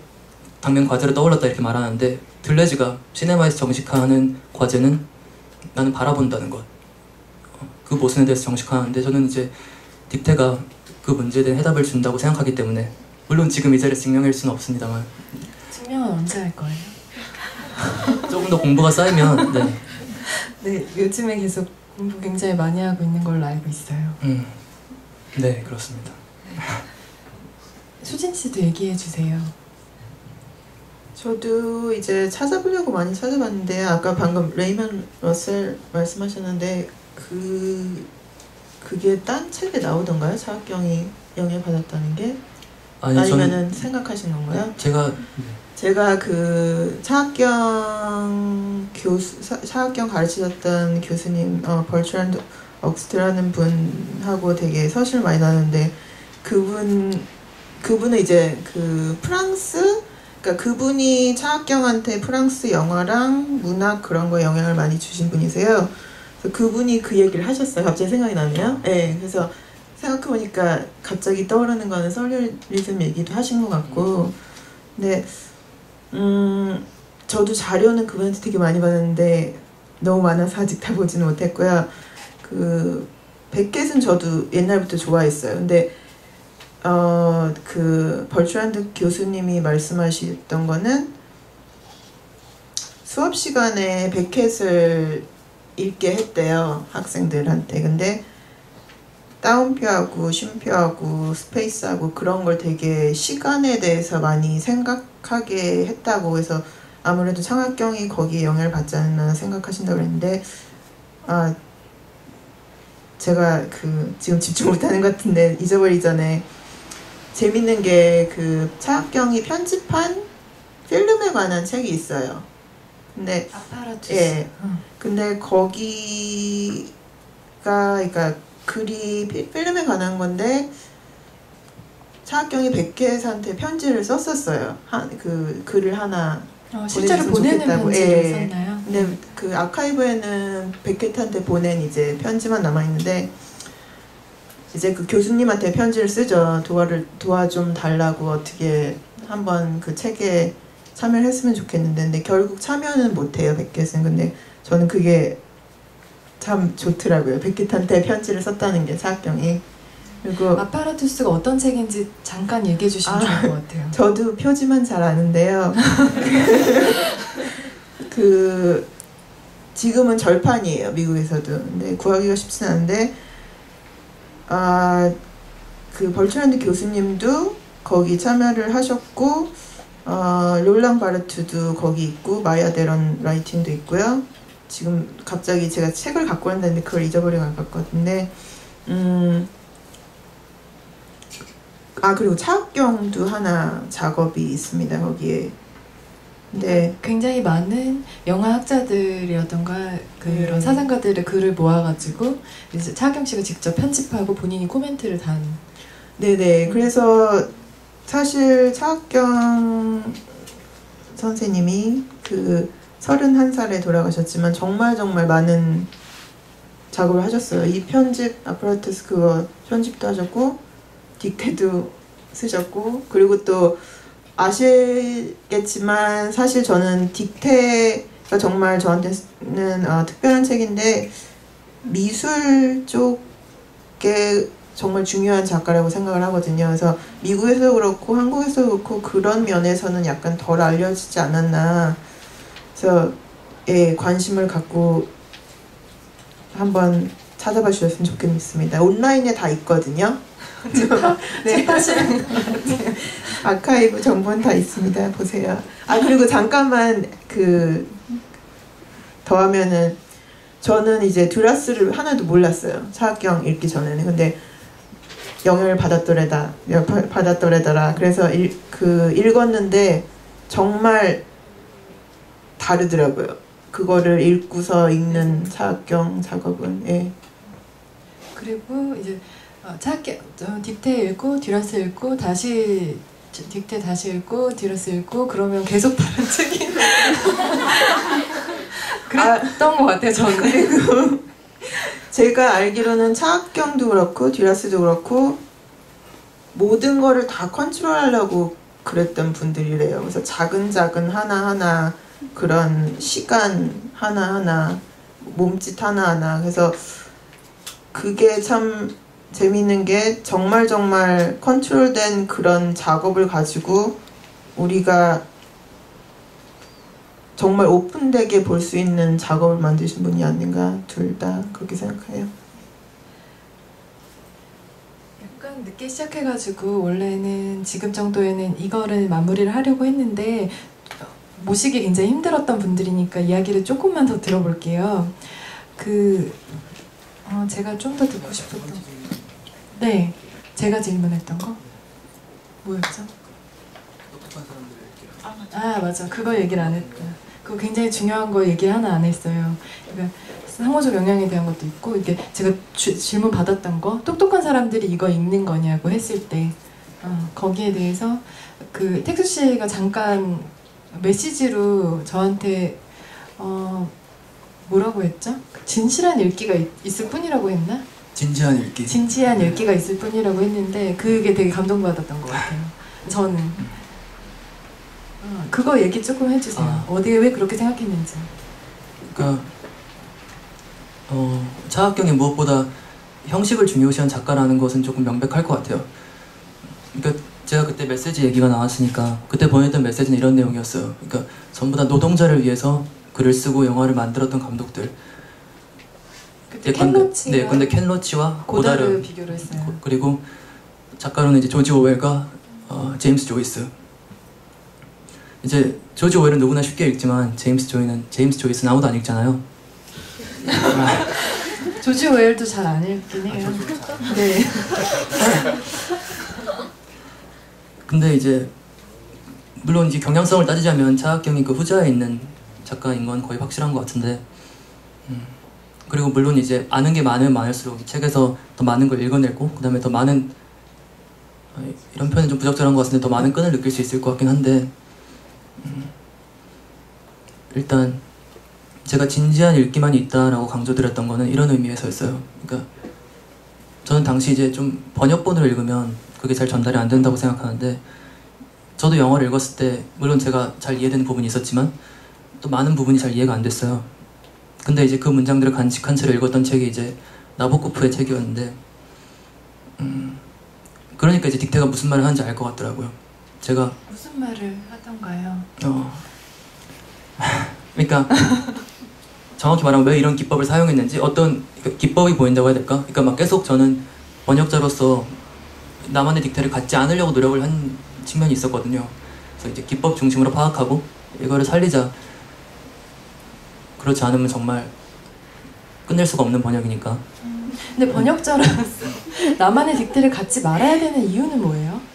당면 과제로 떠올랐다 이렇게 말하는데 들레즈가 시네마에서 정식화하는 과제는 나는 바라본다는 것. 어, 그 모순에 대해서 정식화하는데 저는 이제 딕테가 그 문제에 대한 해답을 준다고 생각하기 때문에 물론 지금 이 자리에서 증명할 수는 없습니다만 증명은 언제 할 거예요? 조금 더 공부가 쌓이면 네, 네, 요즘에 계속 공부 굉장히 많이 하고 있는 걸로 알고 있어요. 음, 네 그렇습니다. 수진 씨도 얘기해 주세요. 저도 이제 찾아보려고 많이 찾아봤는데 아까 방금 레이몽 루셀 말씀하셨는데 그 그게 딴 책에 나오던가요? 차학경이 영향받았다는 게 아니 아니면은 생각하신 건가요? 제가 제가 그 차학경 교수 사- 차학경 가르치셨던 교수님 어, 벌트란드 억스트라는 분하고 되게 서실 많이 나는데 그분 그분은 이제 그 프랑스 그러니까 그분이 차학경한테 프랑스 영화랑 문학 그런 거에 영향을 많이 주신 분이세요. 그분이 그 얘기를 하셨어요. 갑자기 생각이 나네요. 네, 그래서 생각해보니까 갑자기 떠오르는 거는 서류리즘 얘기도 하신 것 같고 근데 음 저도 자료는 그분한테 되게 많이 받았는데 너무 많아서 아직 다 보지는 못했고요. 그 백겟은 저도 옛날부터 좋아했어요. 근데 어 그 벌트란드 교수님이 말씀하셨던 거는 수업 시간에 백켓을 읽게 했대요 학생들한테. 근데 따옴표하고 쉼표하고 스페이스하고 그런 걸 되게 시간에 대해서 많이 생각하게 했다고 해서 아무래도 창학경이 거기에 영향을 받지 않나 생각하신다고 그랬는데 아 제가 그 지금 집중 못하는 것 같은데 잊어버리기 전에 재밌는 게 그 차학경이 편집한 필름에 관한 책이 있어요. 근데 아파라투스. 예. 응. 근데 거기가 그러니까 글이 피- 필름에 관한 건데 차학경이 백혜사한테 편지를 썼었어요. 한 그 글을 하나. 어, 실제로 보내는 좋겠다고. 편지를 예. 썼나요? 근데 그 아카이브에는 백혜한테 보낸 이제 편지만 남아 있는데 이제 그 교수님한테 편지를 쓰죠. 도와를 도와 좀 달라고 어떻게 한번 그 책에 참여를 했으면 좋겠는데 근데 결국 참여는 못해요 백켓은 근데 저는 그게 참 좋더라고요 백켓한테 편지를 썼다는 게 차학경이 그리고 아파라투스가 어떤 책인지 잠깐 얘기해 주시면 아. 좋을 것 같아요. 저도 표지만 잘 아는데요. 그 지금은 절판이에요 미국에서도. 근데 구하기가 쉽진 않은데 아그 벌트란드 교수님도 거기 참여를 하셨고 어, 롤랑 바르트도 거기 있고 마야 데런 라이팅도 있고요. 지금 갑자기 제가 책을 갖고 왔는데 그걸 잊어버려 갈것 같은데 음. 아 그리고 차학경도 하나 작업이 있습니다 거기에. 네, 굉장히 많은 영화 학자들이라던가 그런 음. 사상가들의 글을 모아가지고 이제 차경 씨가 직접 편집하고 본인이 코멘트를 단. 네네. 그래서 사실 차학경 선생님이 그 31살에 돌아가셨지만 정말 정말 많은 작업을 하셨어요. 이 편집 아파라투스 그거 편집도 하셨고 딕테도 쓰셨고 그리고 또 아시겠지만 사실 저는 딕테가 정말 저한테는 어, 특별한 책인데 미술 쪽에 정말 중요한 작가라고 생각을 하거든요. 그래서 미국에서도 그렇고 한국에서도 그렇고 그런 면에서는 약간 덜 알려지지 않았나. 그래서 예, 관심을 갖고 한번 찾아봐 주셨으면 좋겠습니다. 온라인에 다 있거든요. 네. 아카이브 정보는 다 있습니다. 보세요. 아 그리고 잠깐만 그 더하면은 저는 이제 듀라스를 하나도 몰랐어요. 차학경 읽기 전에는. 근데 영향을 받았더래다. 받았더래더라. 그래서 일, 그 읽었는데 정말 다르더라고요. 그거를 읽고서 읽는 차학경 작업은. 예. 그리고 이제 어, 차경 어, 딕테 읽고 듀라스 읽고 다시 딕테 다시 읽고 듀라스 읽고 그러면 계속 다른 책이 그랬던 것 같아요 저는. 제가 알기로는 차학경도 그렇고 듀라스도 그렇고 모든 거를 다 컨트롤하려고 그랬던 분들이래요. 그래서 작은 작은 하나 하나 그런 시간 하나 하나 몸짓 하나 하나 그래서 그게 참 재밌는 게 정말 정말 컨트롤된 그런 작업을 가지고 우리가 정말 오픈되게 볼 수 있는 작업을 만드신 분이 아닌가 둘 다 그렇게 생각해요. 약간 늦게 시작해가지고 원래는 지금 정도에는 이거를 마무리를 하려고 했는데 모시기 굉장히 힘들었던 분들이니까 이야기를 조금만 더 들어볼게요. 그 어, 제가 좀 더 듣고 싶었던 네 제가 질문했던 거 뭐였죠? 똑똑한 사람들 을 이렇게 아 맞아 그거 얘기를 안 했다. 그거 굉장히 중요한 거 얘기 하나 안 했어요. 그러니까 상호적 영향에 대한 것도 있고 이게 제가 주- 질문 받았던 거 똑똑한 사람들이 이거 읽는 거냐고 했을 때 어, 거기에 대해서 그 텍스 씨가 잠깐 메시지로 저한테 어 뭐라고 했죠? 진실한 읽기가 있, 있을 뿐이라고 했나? 진지한 읽기. 진지한 읽기가 있을 뿐이라고 했는데 그게 되게 감동받았던 것 같아요. 저는 어, 그거 얘기 조금 해주세요. 아. 어디에 왜 그렇게 생각했는지. 그러니까 어, 차학경이 무엇보다 형식을 중요시한 작가라는 것은 조금 명백할 것 같아요. 그러니까 제가 그때 메시지 얘기가 나왔으니까 그때 보냈던 메시지는 이런 내용이었어요. 그러니까 전부 다 노동자를 위해서 글을 쓰고 영화를 만들었던 감독들. 그때 예, 건데- 캔로치가 네, 근데 켄 로치와 고다르 고다르 비교를 했어요. 고- 그리고 작가로는 이제 조지 오웰과 어, 제임스 조이스. 이제 조지 오웰은 누구나 쉽게 읽지만 제임스 조이는 제임스 조이스는 아무도 안 읽잖아요. 아, 조지 웨일도 잘 안 읽긴 해요. 네. 근데 이제 물론 이제 경향성을 따지자면 차학경이 그 후자에 있는 작가인 건 거의 확실한 것 같은데 음, 그리고 물론 이제 아는 게 많으면 많을수록 이 책에서 더 많은 걸 읽어내고 그 다음에 더 많은 아, 이런 표현은 좀 부적절한 것 같은데 더 많은 끈을 느낄 수 있을 것 같긴 한데 음, 일단 제가 진지한 읽기만 있다라고 강조드렸던 거는 이런 의미에서였어요. 그러니까 저는 당시 이제 좀 번역본으로 읽으면 그게 잘 전달이 안 된다고 생각하는데 저도 영어를 읽었을 때 물론 제가 잘 이해되는 부분이 있었지만 또 많은 부분이 잘 이해가 안 됐어요. 근데 이제 그 문장들을 간직한 채로 읽었던 책이 이제 나보코프의 책이었는데 음, 그러니까 이제 딕테가 무슨 말을 하는지 알 것 같더라고요. 제가 무슨 말을 하던가요? 어. 그러니까 정확히 말하면 왜 이런 기법을 사용했는지 어떤 그 기법이 보인다고 해야 될까? 그러니까 막 계속 저는 번역자로서 나만의 딕테를 갖지 않으려고 노력을 한 측면이 있었거든요. 그래서 이제 기법 중심으로 파악하고 이거를 살리자. 그렇지 않으면 정말 끝낼 수가 없는 번역이니까. 근데 번역자로서 나만의 딕테를 갖지 말아야 되는 이유는 뭐예요?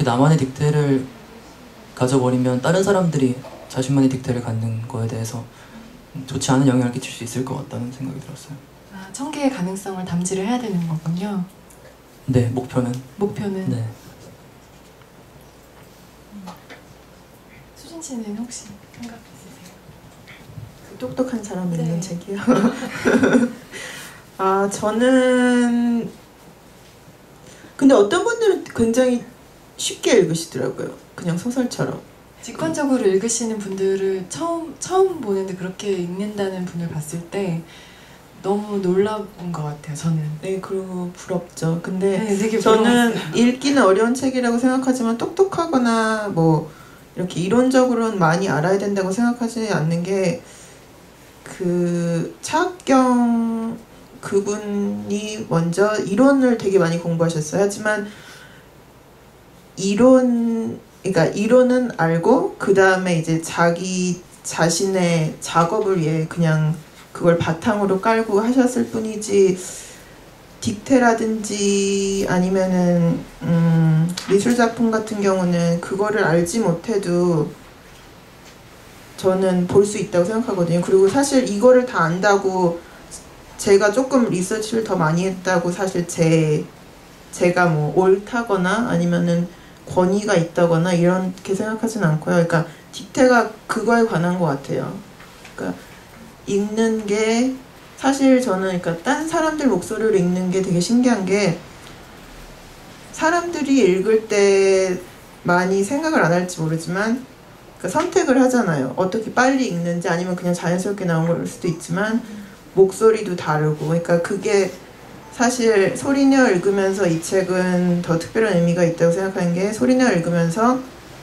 그렇게 나만의 딕테를 가져버리면 다른 사람들이 자신만의 딕테를 갖는 거에 대해서 좋지 않은 영향을 끼칠 수 있을 것 같다는 생각이 들었어요. 아, 청개의 가능성을 담지를 해야 되는 거군요. 네, 목표는 목표는 네. 수진 씨는 혹시 생각 있으세요? 그 똑똑한 사람 네. 읽는 책이요. 아 저는 근데 어떤 분들은 굉장히 쉽게 읽으시더라고요. 그냥 소설처럼. 직관적으로 읽으시는 분들을 처음 처음 보는데 그렇게 읽는다는 분을 봤을 때 너무 놀라운 것 같아요. 저는. 네, 그리고 부럽죠. 근데 네, 저는. 읽기는 어려운 책이라고 생각하지만 똑똑하거나 뭐 이렇게 이론적으로는 많이 알아야 된다고 생각하지 않는 게 그 차학경 그분이 먼저 이론을 되게 많이 공부하셨어요. 하지만 이론 그러니까 이론은 알고 그 다음에 이제 자기 자신의 작업을 위해 그냥 그걸 바탕으로 깔고 하셨을 뿐이지 딕테라든지 아니면은 음, 미술 작품 같은 경우는 그거를 알지 못해도 저는 볼 수 있다고 생각하거든요. 그리고 사실 이거를 다 안다고 제가 조금 리서치를 더 많이 했다고 사실 제 제가 뭐 옳다거나 아니면은 권위가 있다거나 이렇게 생각하진 않고요. 그러니까 딕테가 그거에 관한 것 같아요. 그러니까 읽는 게 사실 저는 그러니까 딴 사람들 목소리를 읽는 게 되게 신기한 게 사람들이 읽을 때 많이 생각을 안 할지 모르지만 그 선택을 하잖아요. 어떻게 빨리 읽는지 아니면 그냥 자연스럽게 나온 걸 수도 있지만 목소리도 다르고 그러니까 그게 사실 소리내어 읽으면서 이 책은 더 특별한 의미가 있다고 생각하는 게 소리내어 읽으면서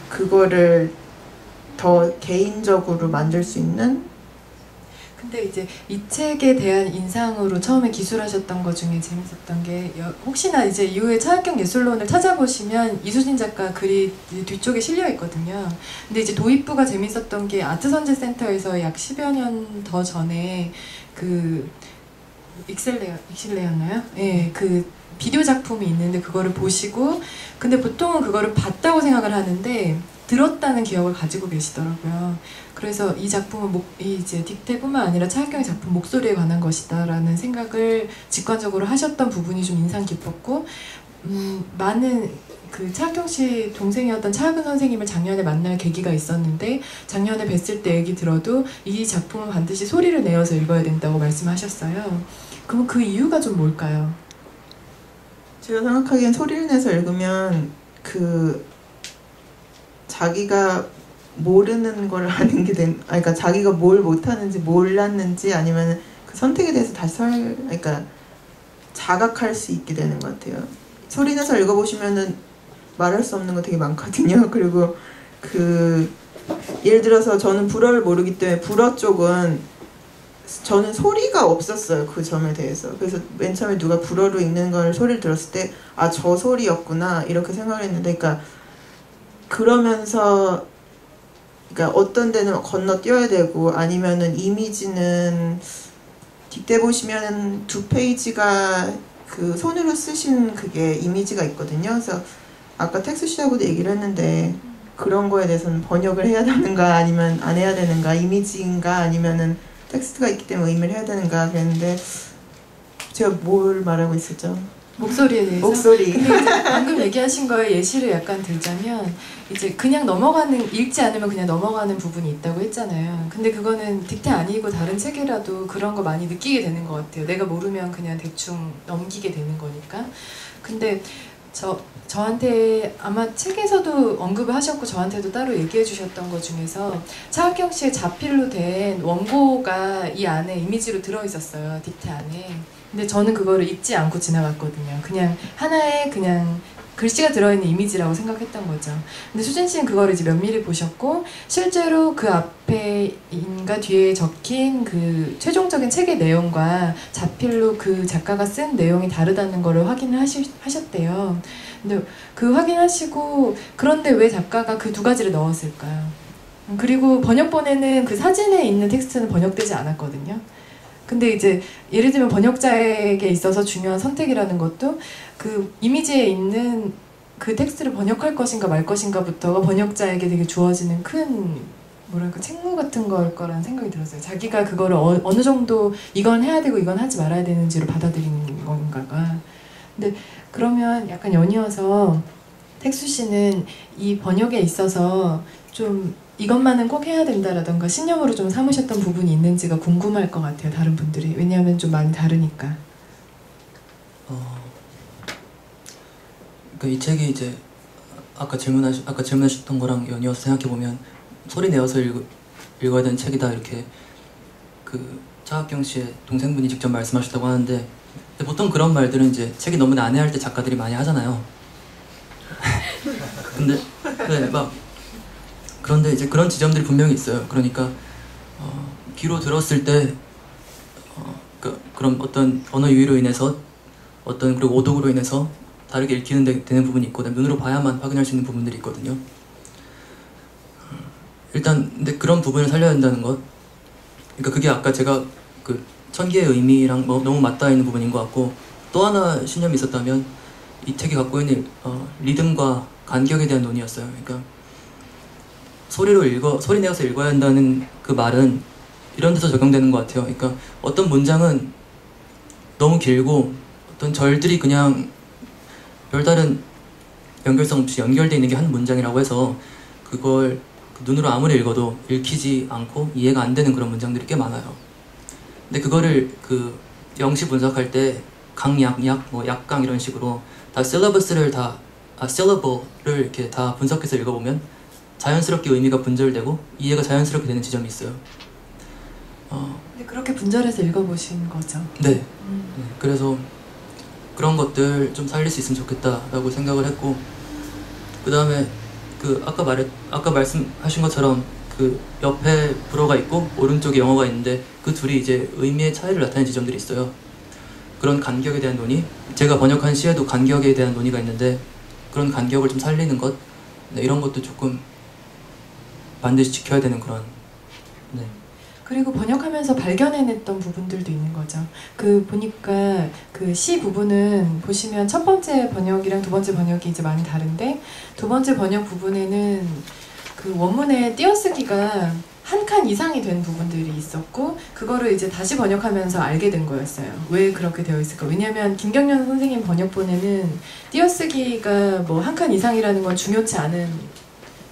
그거를 더 개인적으로 만들 수 있는 근데 이제 이 책에 대한 인상으로 처음에 기술하셨던 것 중에 재밌었던 게 여- 혹시나 이제 이후에 차학경 예술론을 찾아보시면 이수진 작가 글이 뒤쪽에 실려 있거든요. 근데 이제 도입부가 재밌었던 게 아트선제센터에서 약 10여 년 더 전에 그 익셀레 익실레였나요? 예, 그 비디오 작품이 있는데 그거를 보시고 근데 보통은 그거를 봤다고 생각을 하는데 들었다는 기억을 가지고 계시더라고요. 그래서 이 작품은 목, 이 이제 딕테뿐만 아니라 차학경의 작품 목소리에 관한 것이다라는 생각을 직관적으로 하셨던 부분이 좀 인상 깊었고 음, 많은 그 차학경 씨 동생이었던 차학은 선생님을 작년에 만날 계기가 있었는데 작년에 뵀을 때 얘기 들어도 이 작품은 반드시 소리를 내어서 읽어야 된다고 말씀하셨어요. 그럼 그 이유가 좀 뭘까요? 제가 생각하기엔 소리를 내서 읽으면 그 자기가 모르는 걸 아는 게 된, 아, 그러니까 자기가 뭘 못하는지 몰랐는지 아니면 그 선택에 대해서 다시 설, 그러니까 자각할 수 있게 되는 것 같아요. 소리 내서 읽어보시면은 말할 수 없는 거 되게 많거든요. 그리고 그 예를 들어서 저는 불어를 모르기 때문에 불어 쪽은 저는 소리가 없었어요 그 점에 대해서. 그래서 맨 처음에 누가 불어로 읽는 걸 소리를 들었을 때 아 저 소리였구나 이렇게 생각을 했는데 그러니까 그러면서 그러니까 어떤 데는 건너뛰어야 되고 아니면은 이미지는 딕테 보시면은 두 페이지가 그 손으로 쓰신 그게 이미지가 있거든요. 그래서 아까 텍스 씨하고도 얘기를 했는데 그런 거에 대해서는 번역을 해야 되는가 아니면 안 해야 되는가 이미지인가 아니면은 텍스트가 있기 때문에 의미를 해야 되는가 그랬는데 제가 뭘 말하고 있었죠? 목소리에 대해서 목소리. 근데 이제 방금 얘기하신 거에 예시를 약간 들자면 이제 그냥 넘어가는 읽지 않으면 그냥 넘어가는 부분이 있다고 했잖아요. 근데 그거는 딕테 아니고 다른 책이라도 그런 거 많이 느끼게 되는 것 같아요. 내가 모르면 그냥 대충 넘기게 되는 거니까. 근데 저 저한테 아마 책에서도 언급을 하셨고 저한테도 따로 얘기해 주셨던 것 중에서 차학경 씨의 자필로 된 원고가 이 안에 이미지로 들어 있었어요. 딕테 안에. 근데 저는 그거를 읽지 않고 지나갔거든요. 그냥 하나의 그냥 글씨가 들어있는 이미지라고 생각했던 거죠. 근데 수진 씨는 그거를 이제 면밀히 보셨고 실제로 그 앞에 인가 뒤에 적힌 그 최종적인 책의 내용과 자필로 그 작가가 쓴 내용이 다르다는 거를 확인을 하시, 하셨대요. 근데 그 확인하시고 그런데 왜 작가가 그 두 가지를 넣었을까요? 그리고 번역본에는 그 사진에 있는 텍스트는 번역되지 않았거든요. 근데 이제 예를 들면 번역자에게 있어서 중요한 선택이라는 것도 그 이미지에 있는 그 텍스트를 번역할 것인가 말 것인가부터가 번역자에게 되게 주어지는 큰 뭐랄까 책무 같은 걸 거라는 생각이 들었어요. 자기가 그거를 어, 어느 정도 이건 해야 되고 이건 하지 말아야 되는지를 받아들이는 건가가. 근데 그러면 약간 연이어서 택수 씨는 이 번역에 있어서 좀 이것만은 꼭 해야 된다라던가 신념으로 좀 삼으셨던 부분이 있는지가 궁금할 것 같아요. 다른 분들이 왜냐하면 좀 많이 다르니까. 그러니까 이 책이 이제 아까 질문하시 아까 질문하셨던 거랑 연이어서 생각해 보면 소리 내어서 읽, 읽어야 되는 책이다 이렇게 그 차학경 씨의 동생분이 직접 말씀하셨다고 하는데 보통 그런 말들은 이제 책이 너무 난해할 때 작가들이 많이 하잖아요. 근데 네, 막 그런데 이제 그런 지점들이 분명히 있어요. 그러니까 어, 귀로 들었을 때 어, 그, 그런 어떤 언어 유희로 인해서 어떤 그리고 오독으로 인해서 다르게 읽히는 데, 되는 부분이 있고 눈으로 봐야만 확인할 수 있는 부분들이 있거든요. 음, 일단 근데 그런 부분을 살려야 된다는 것. 그러니까 그게 아까 제가 그 천기의 의미랑 뭐 너무 맞닿아 있는 부분인 것 같고 또 하나 신념이 있었다면 이 책이 갖고 있는 어, 리듬과 간격에 대한 논의였어요. 그러니까 소리로 읽어 소리 내어서 읽어야 한다는 그 말은 이런 데서 적용되는 것 같아요. 그러니까 어떤 문장은 너무 길고 어떤 절들이 그냥 별다른 연결성 없이 연결되어 있는 게 한 문장이라고 해서 그걸 눈으로 아무리 읽어도 읽히지 않고 이해가 안 되는 그런 문장들이 꽤 많아요. 근데 그거를 그 영시 분석할 때 강약, 약, 뭐 약강 이런 식으로 다 syllabus를 다 아, syllable를 이렇게 다 분석해서 읽어보면 자연스럽게 의미가 분절되고 이해가 자연스럽게 되는 지점이 있어요. 어, 근데 그렇게 분절해서 읽어보신 거죠. 네. 음. 네, 그래서 그런 것들 좀 살릴 수 있으면 좋겠다라고 생각을 했고 그 다음에 그 아까 말했 아까 말씀하신 것처럼 그 옆에 불어가 있고 오른쪽에 영어가 있는데 그 둘이 이제 의미의 차이를 나타내는 지점들이 있어요. 그런 간격에 대한 논의 제가 번역한 시에도 간격에 대한 논의가 있는데 그런 간격을 좀 살리는 것 네, 이런 것도 조금 반드시 지켜야 되는 그런 네. 그리고 번역하면서 발견해냈던 부분들도 있는 거죠. 그 보니까 그 시 부분은 보시면 첫 번째 번역이랑 두 번째 번역이 이제 많이 다른데 두 번째 번역 부분에는 그 원문의 띄어쓰기가 한 칸 이상이 된 부분들이 있었고 그거를 이제 다시 번역하면서 알게 된 거였어요. 왜 그렇게 되어 있을까? 왜냐하면 김경련 선생님 번역본에는 띄어쓰기가 뭐 한 칸 이상이라는 건 중요치 않은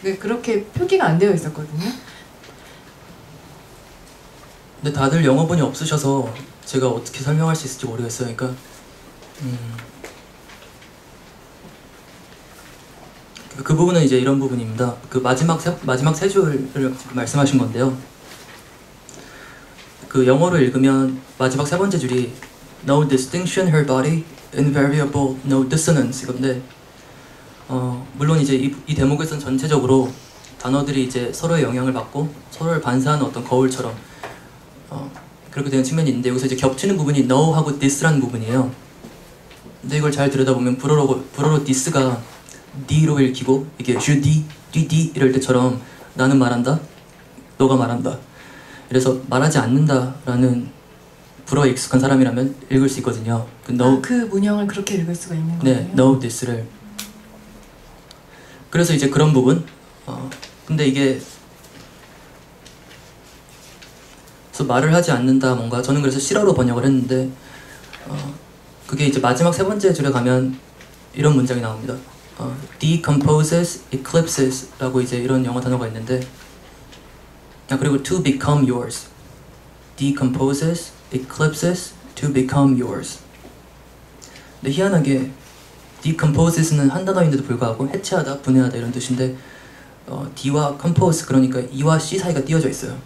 그- 그렇게 표기가 안 되어 있었거든요. 근데 다들 영어본이 없으셔서 제가 어떻게 설명할 수 있을지 모르겠어요. 그러니까 음, 그- 그 부분은 이제 이런 부분입니다. 그 마지막 세, 마지막 세 줄을 말씀하신 건데요. 그 영어로 읽으면 마지막 세 번째 줄이 No distinction her body, invariable, no dissonance 이건데 어, 물론 이제 이, 이 대목에서는 전체적으로 단어들이 이제 서로의 영향을 받고 서로를 반사하는 어떤 거울처럼 어, 그렇게 되는 측면이 있는데 여기서 이제 겹치는 부분이 no하고 this라는 부분이에요. 근데 이걸 잘 들여다보면 불어로 불어로 this가 d로 읽히고 이게 tu dis 이럴 때처럼 나는 말한다, 너가 말한다. 그래서 말하지 않는다라는 불어에 익숙한 사람이라면 읽을 수 있거든요. 그 no 아, 그 문형을 그렇게 읽을 수가 있는 거예요. 네, no this를. 그래서 이제 그런 부분, 어, 근데 이게 그래서 말을 하지 않는다 뭔가 저는 그래서 실어로 번역을 했는데 어, 그게 이제 마지막 세 번째 줄에 가면 이런 문장이 나옵니다. 어, decomposes, eclipses라고 이제 이런 영어 단어가 있는데 아, 그리고 to become yours, decomposes, eclipses, to become yours. 근데 희한하게 decomposes는 한 단어인데도 불구하고 해체하다, 분해하다 이런 뜻인데 어, D와 compose 그러니까 E와 C 사이가 띄어져 있어요.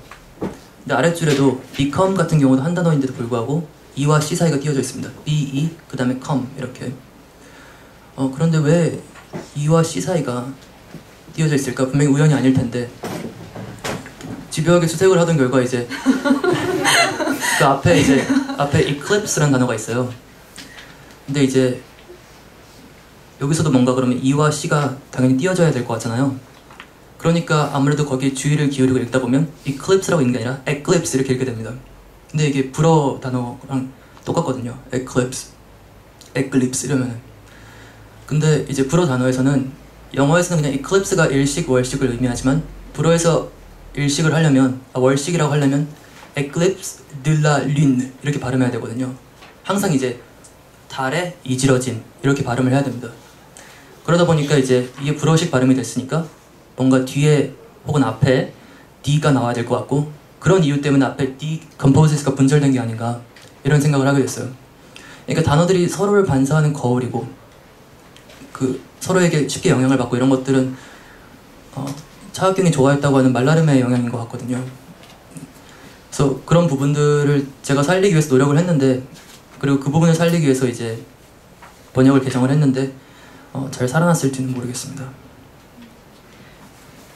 근데 아랫줄에도 become 같은 경우도 한 단어인데도 불구하고 E와 C 사이가 띄어져 있습니다. B, E, 그 다음에 come 이렇게. 어, 그런데 왜 E와 C 사이가 띄어져 있을까? 분명히 우연이 아닐 텐데 집요하게 수색을 하던 결과 이제 그 앞에 이제 앞에 eclipse라는 단어가 있어요. 근데 이제 여기서도 뭔가 그러면 E와 C가 당연히 띄어져야 될 것 같잖아요. 그러니까 아무래도 거기에 주의를 기울이고 읽다 보면 eclipse라고 읽는 게 아니라 eclipse 이렇게 읽게 됩니다. 근데 이게 불어 단어랑 똑같거든요. eclipse, eclipse 이러면은. 근데 이제 불어 단어에서는 영어에서는 그냥 eclipse가 일식, 월식을 의미하지만 불어에서 일식을 하려면 아, 월식이라고 하려면 eclipse de la lune 이렇게 발음해야 되거든요. 항상 이제 달의 이지러짐 이렇게 발음을 해야 됩니다. 그러다 보니까 이제 이게 불어식 발음이 됐으니까 뭔가 뒤에 혹은 앞에 D가 나와야 될 것 같고 그런 이유 때문에 앞에 D composes가 분절된 게 아닌가 이런 생각을 하게 됐어요. 그러니까 단어들이 서로를 반사하는 거울이고 그 서로에게 쉽게 영향을 받고 이런 것들은 어, 차학경이 좋아했다고 하는 말라름의 영향인 것 같거든요. 그래서 그런 부분들을 제가 살리기 위해서 노력을 했는데 그리고 그 부분을 살리기 위해서 이제 번역을 개정을 했는데 어, 잘 살아났을지는 모르겠습니다.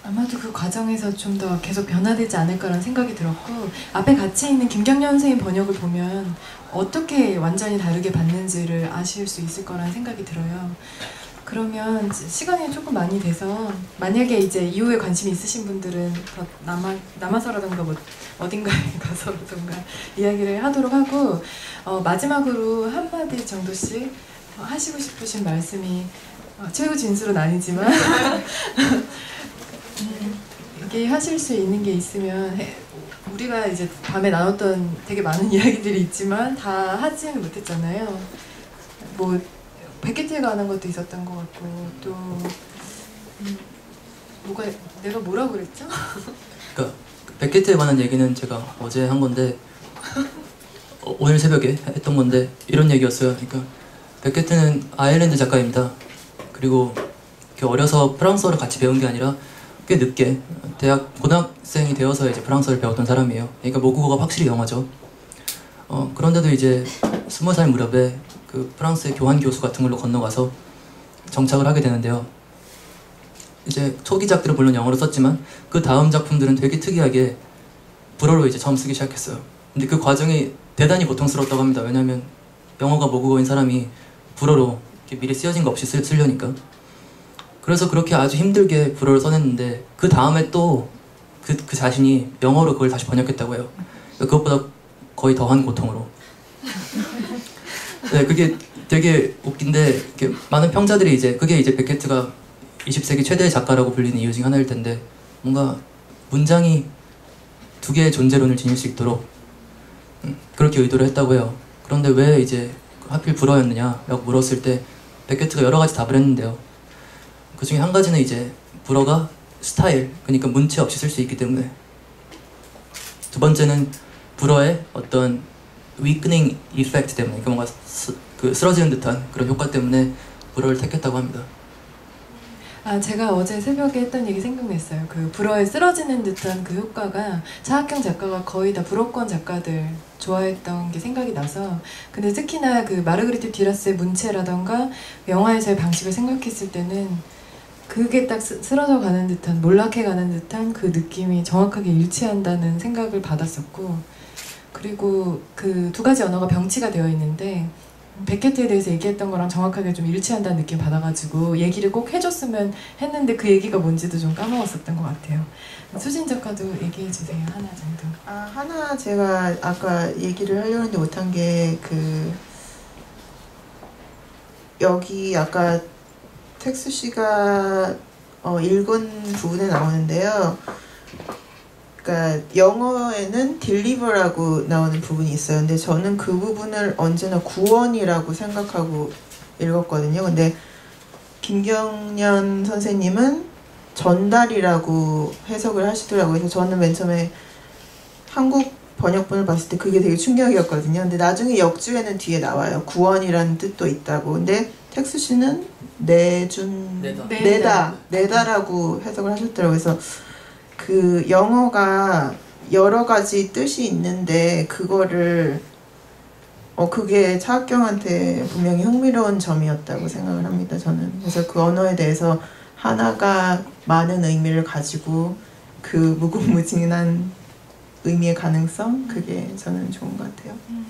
아마도 그 과정에서 좀 더 계속 변화되지 않을까라는 생각이 들었고 앞에 같이 있는 김경련 선생님 번역을 보면 어떻게 완전히 다르게 받는지를 아실 수 있을 거라는 생각이 들어요. 그러면 시간이 조금 많이 돼서 만약에 이제 이후에 관심이 있으신 분들은 더 남아 남아서라던가 뭐 어딘가에 가서라던가 이야기를 하도록 하고 어, 마지막으로 한 마디 정도씩 어, 하시고 싶으신 말씀이 어, 최후 진술은 아니지만 음, 이게 하실 수 있는 게 있으면 해- 우리가 이제 밤에 나눴던 되게 많은 이야기들이 있지만 다 하지는 못했잖아요. 뭐 백개트에 관한 것도 있었던 것 같고 또 음, 뭐가 내가 뭐라고 그랬죠? 그러니까 백게트에 관한 얘기는 제가 어제 한 건데 어, 오늘 새벽에 했던 건데 이런 얘기였어요. 그러니까 백게트는 아일랜드 작가입니다. 그리고 어려서 프랑스어를 같이 배운 게 아니라 꽤 늦게 대학 고등학생이 되어서 이제 프랑스어를 배웠던 사람이에요. 그러니까 모국어가 확실히 영어죠. 어, 그런데도 이제 스무 살 무렵에 그 프랑스의 교환 교수 같은 걸로 건너가서 정착을 하게 되는데요. 이제 초기 작들은 물론 영어로 썼지만 그 다음 작품들은 되게 특이하게 불어로 이제 처음 쓰기 시작했어요. 근데 그 과정이 대단히 고통스럽다고 합니다. 왜냐하면 영어가 모국어인 사람이 불어로 미리 쓰여진 거 없이 쓰, 쓰려니까. 그래서 그렇게 아주 힘들게 불어를 써냈는데 그 다음에 또 그 그 자신이 영어로 그걸 다시 번역했다고 해요. 그것보다 거의 더한 고통으로. 네, 그게 되게 웃긴데 많은 평자들이 이제 그게 이제 베케트가 20세기 최대의 작가라고 불리는 이유 중 하나일 텐데 뭔가 문장이 두 개의 존재론을 지닐 수 있도록 음, 그렇게 의도를 했다고 해요. 그런데 왜 이제 하필 불어였느냐라고 물었을 때 베케트가 여러 가지 답을 했는데요. 그 중에 한 가지는 이제 불어가 스타일, 그러니까 문체 없이 쓸 수 있기 때문에 두 번째는 불어의 어떤 weakening effect 때문에 그러니까 뭔가 스, 그 쓰러지는 듯한 그런 효과 때문에 불어를 택했다고 합니다. 아 제가 어제 새벽에 했던 얘기 생각났어요. 그 불어에 쓰러지는 듯한 그 효과가 차학경 작가가 거의 다 불어권 작가들 좋아했던 게 생각이 나서 근데 특히나 그 마르그리트 듀라스의 문체라던가 영화에서의 방식을 생각했을 때는 그게 딱 쓰, 쓰러져 가는 듯한 몰락해 가는 듯한 그 느낌이 정확하게 일치한다는 생각을 받았었고 그리고 그 두 가지 언어가 병치가 되어 있는데 베케트에 대해서 얘기했던 거랑 정확하게 좀 일치한다는 느낌 받아가지고 얘기를 꼭 해줬으면 했는데 그 얘기가 뭔지도 좀 까먹었었던 것 같아요. 수진 작가도 얘기해 주세요 하나 정도. 아, 하나 제가 아까 얘기를 하려고 했는데 못한 게 그 여기 아까 텍스 씨가 어, 읽은 부분에 나오는데요. 그러니까 영어에는 deliver라고 나오는 부분이 있어요. 근데 저는 그 부분을 언제나 구원이라고 생각하고 읽었거든요. 근데 김경년 선생님은 전달이라고 해석을 하시더라고요. 그래서 저는 맨 처음에 한국 번역본을 봤을 때 그게 되게 충격이었거든요. 근데 나중에 역주에는 뒤에 나와요. 구원이라는 뜻도 있다고. 근데 텍스 씨는 내준 내다. 네. 내다 내다 라고 해석을 하셨더라고요. 그래서 그 영어가 여러 가지 뜻이 있는데 그거를 어 그게 차학경한테 분명히 흥미로운 점이었다고 생각을 합니다. 저는 그래서 그 언어에 대해서 하나가 많은 의미를 가지고 그 무궁무진한 의미의 가능성 그게 저는 좋은 것 같아요. 음.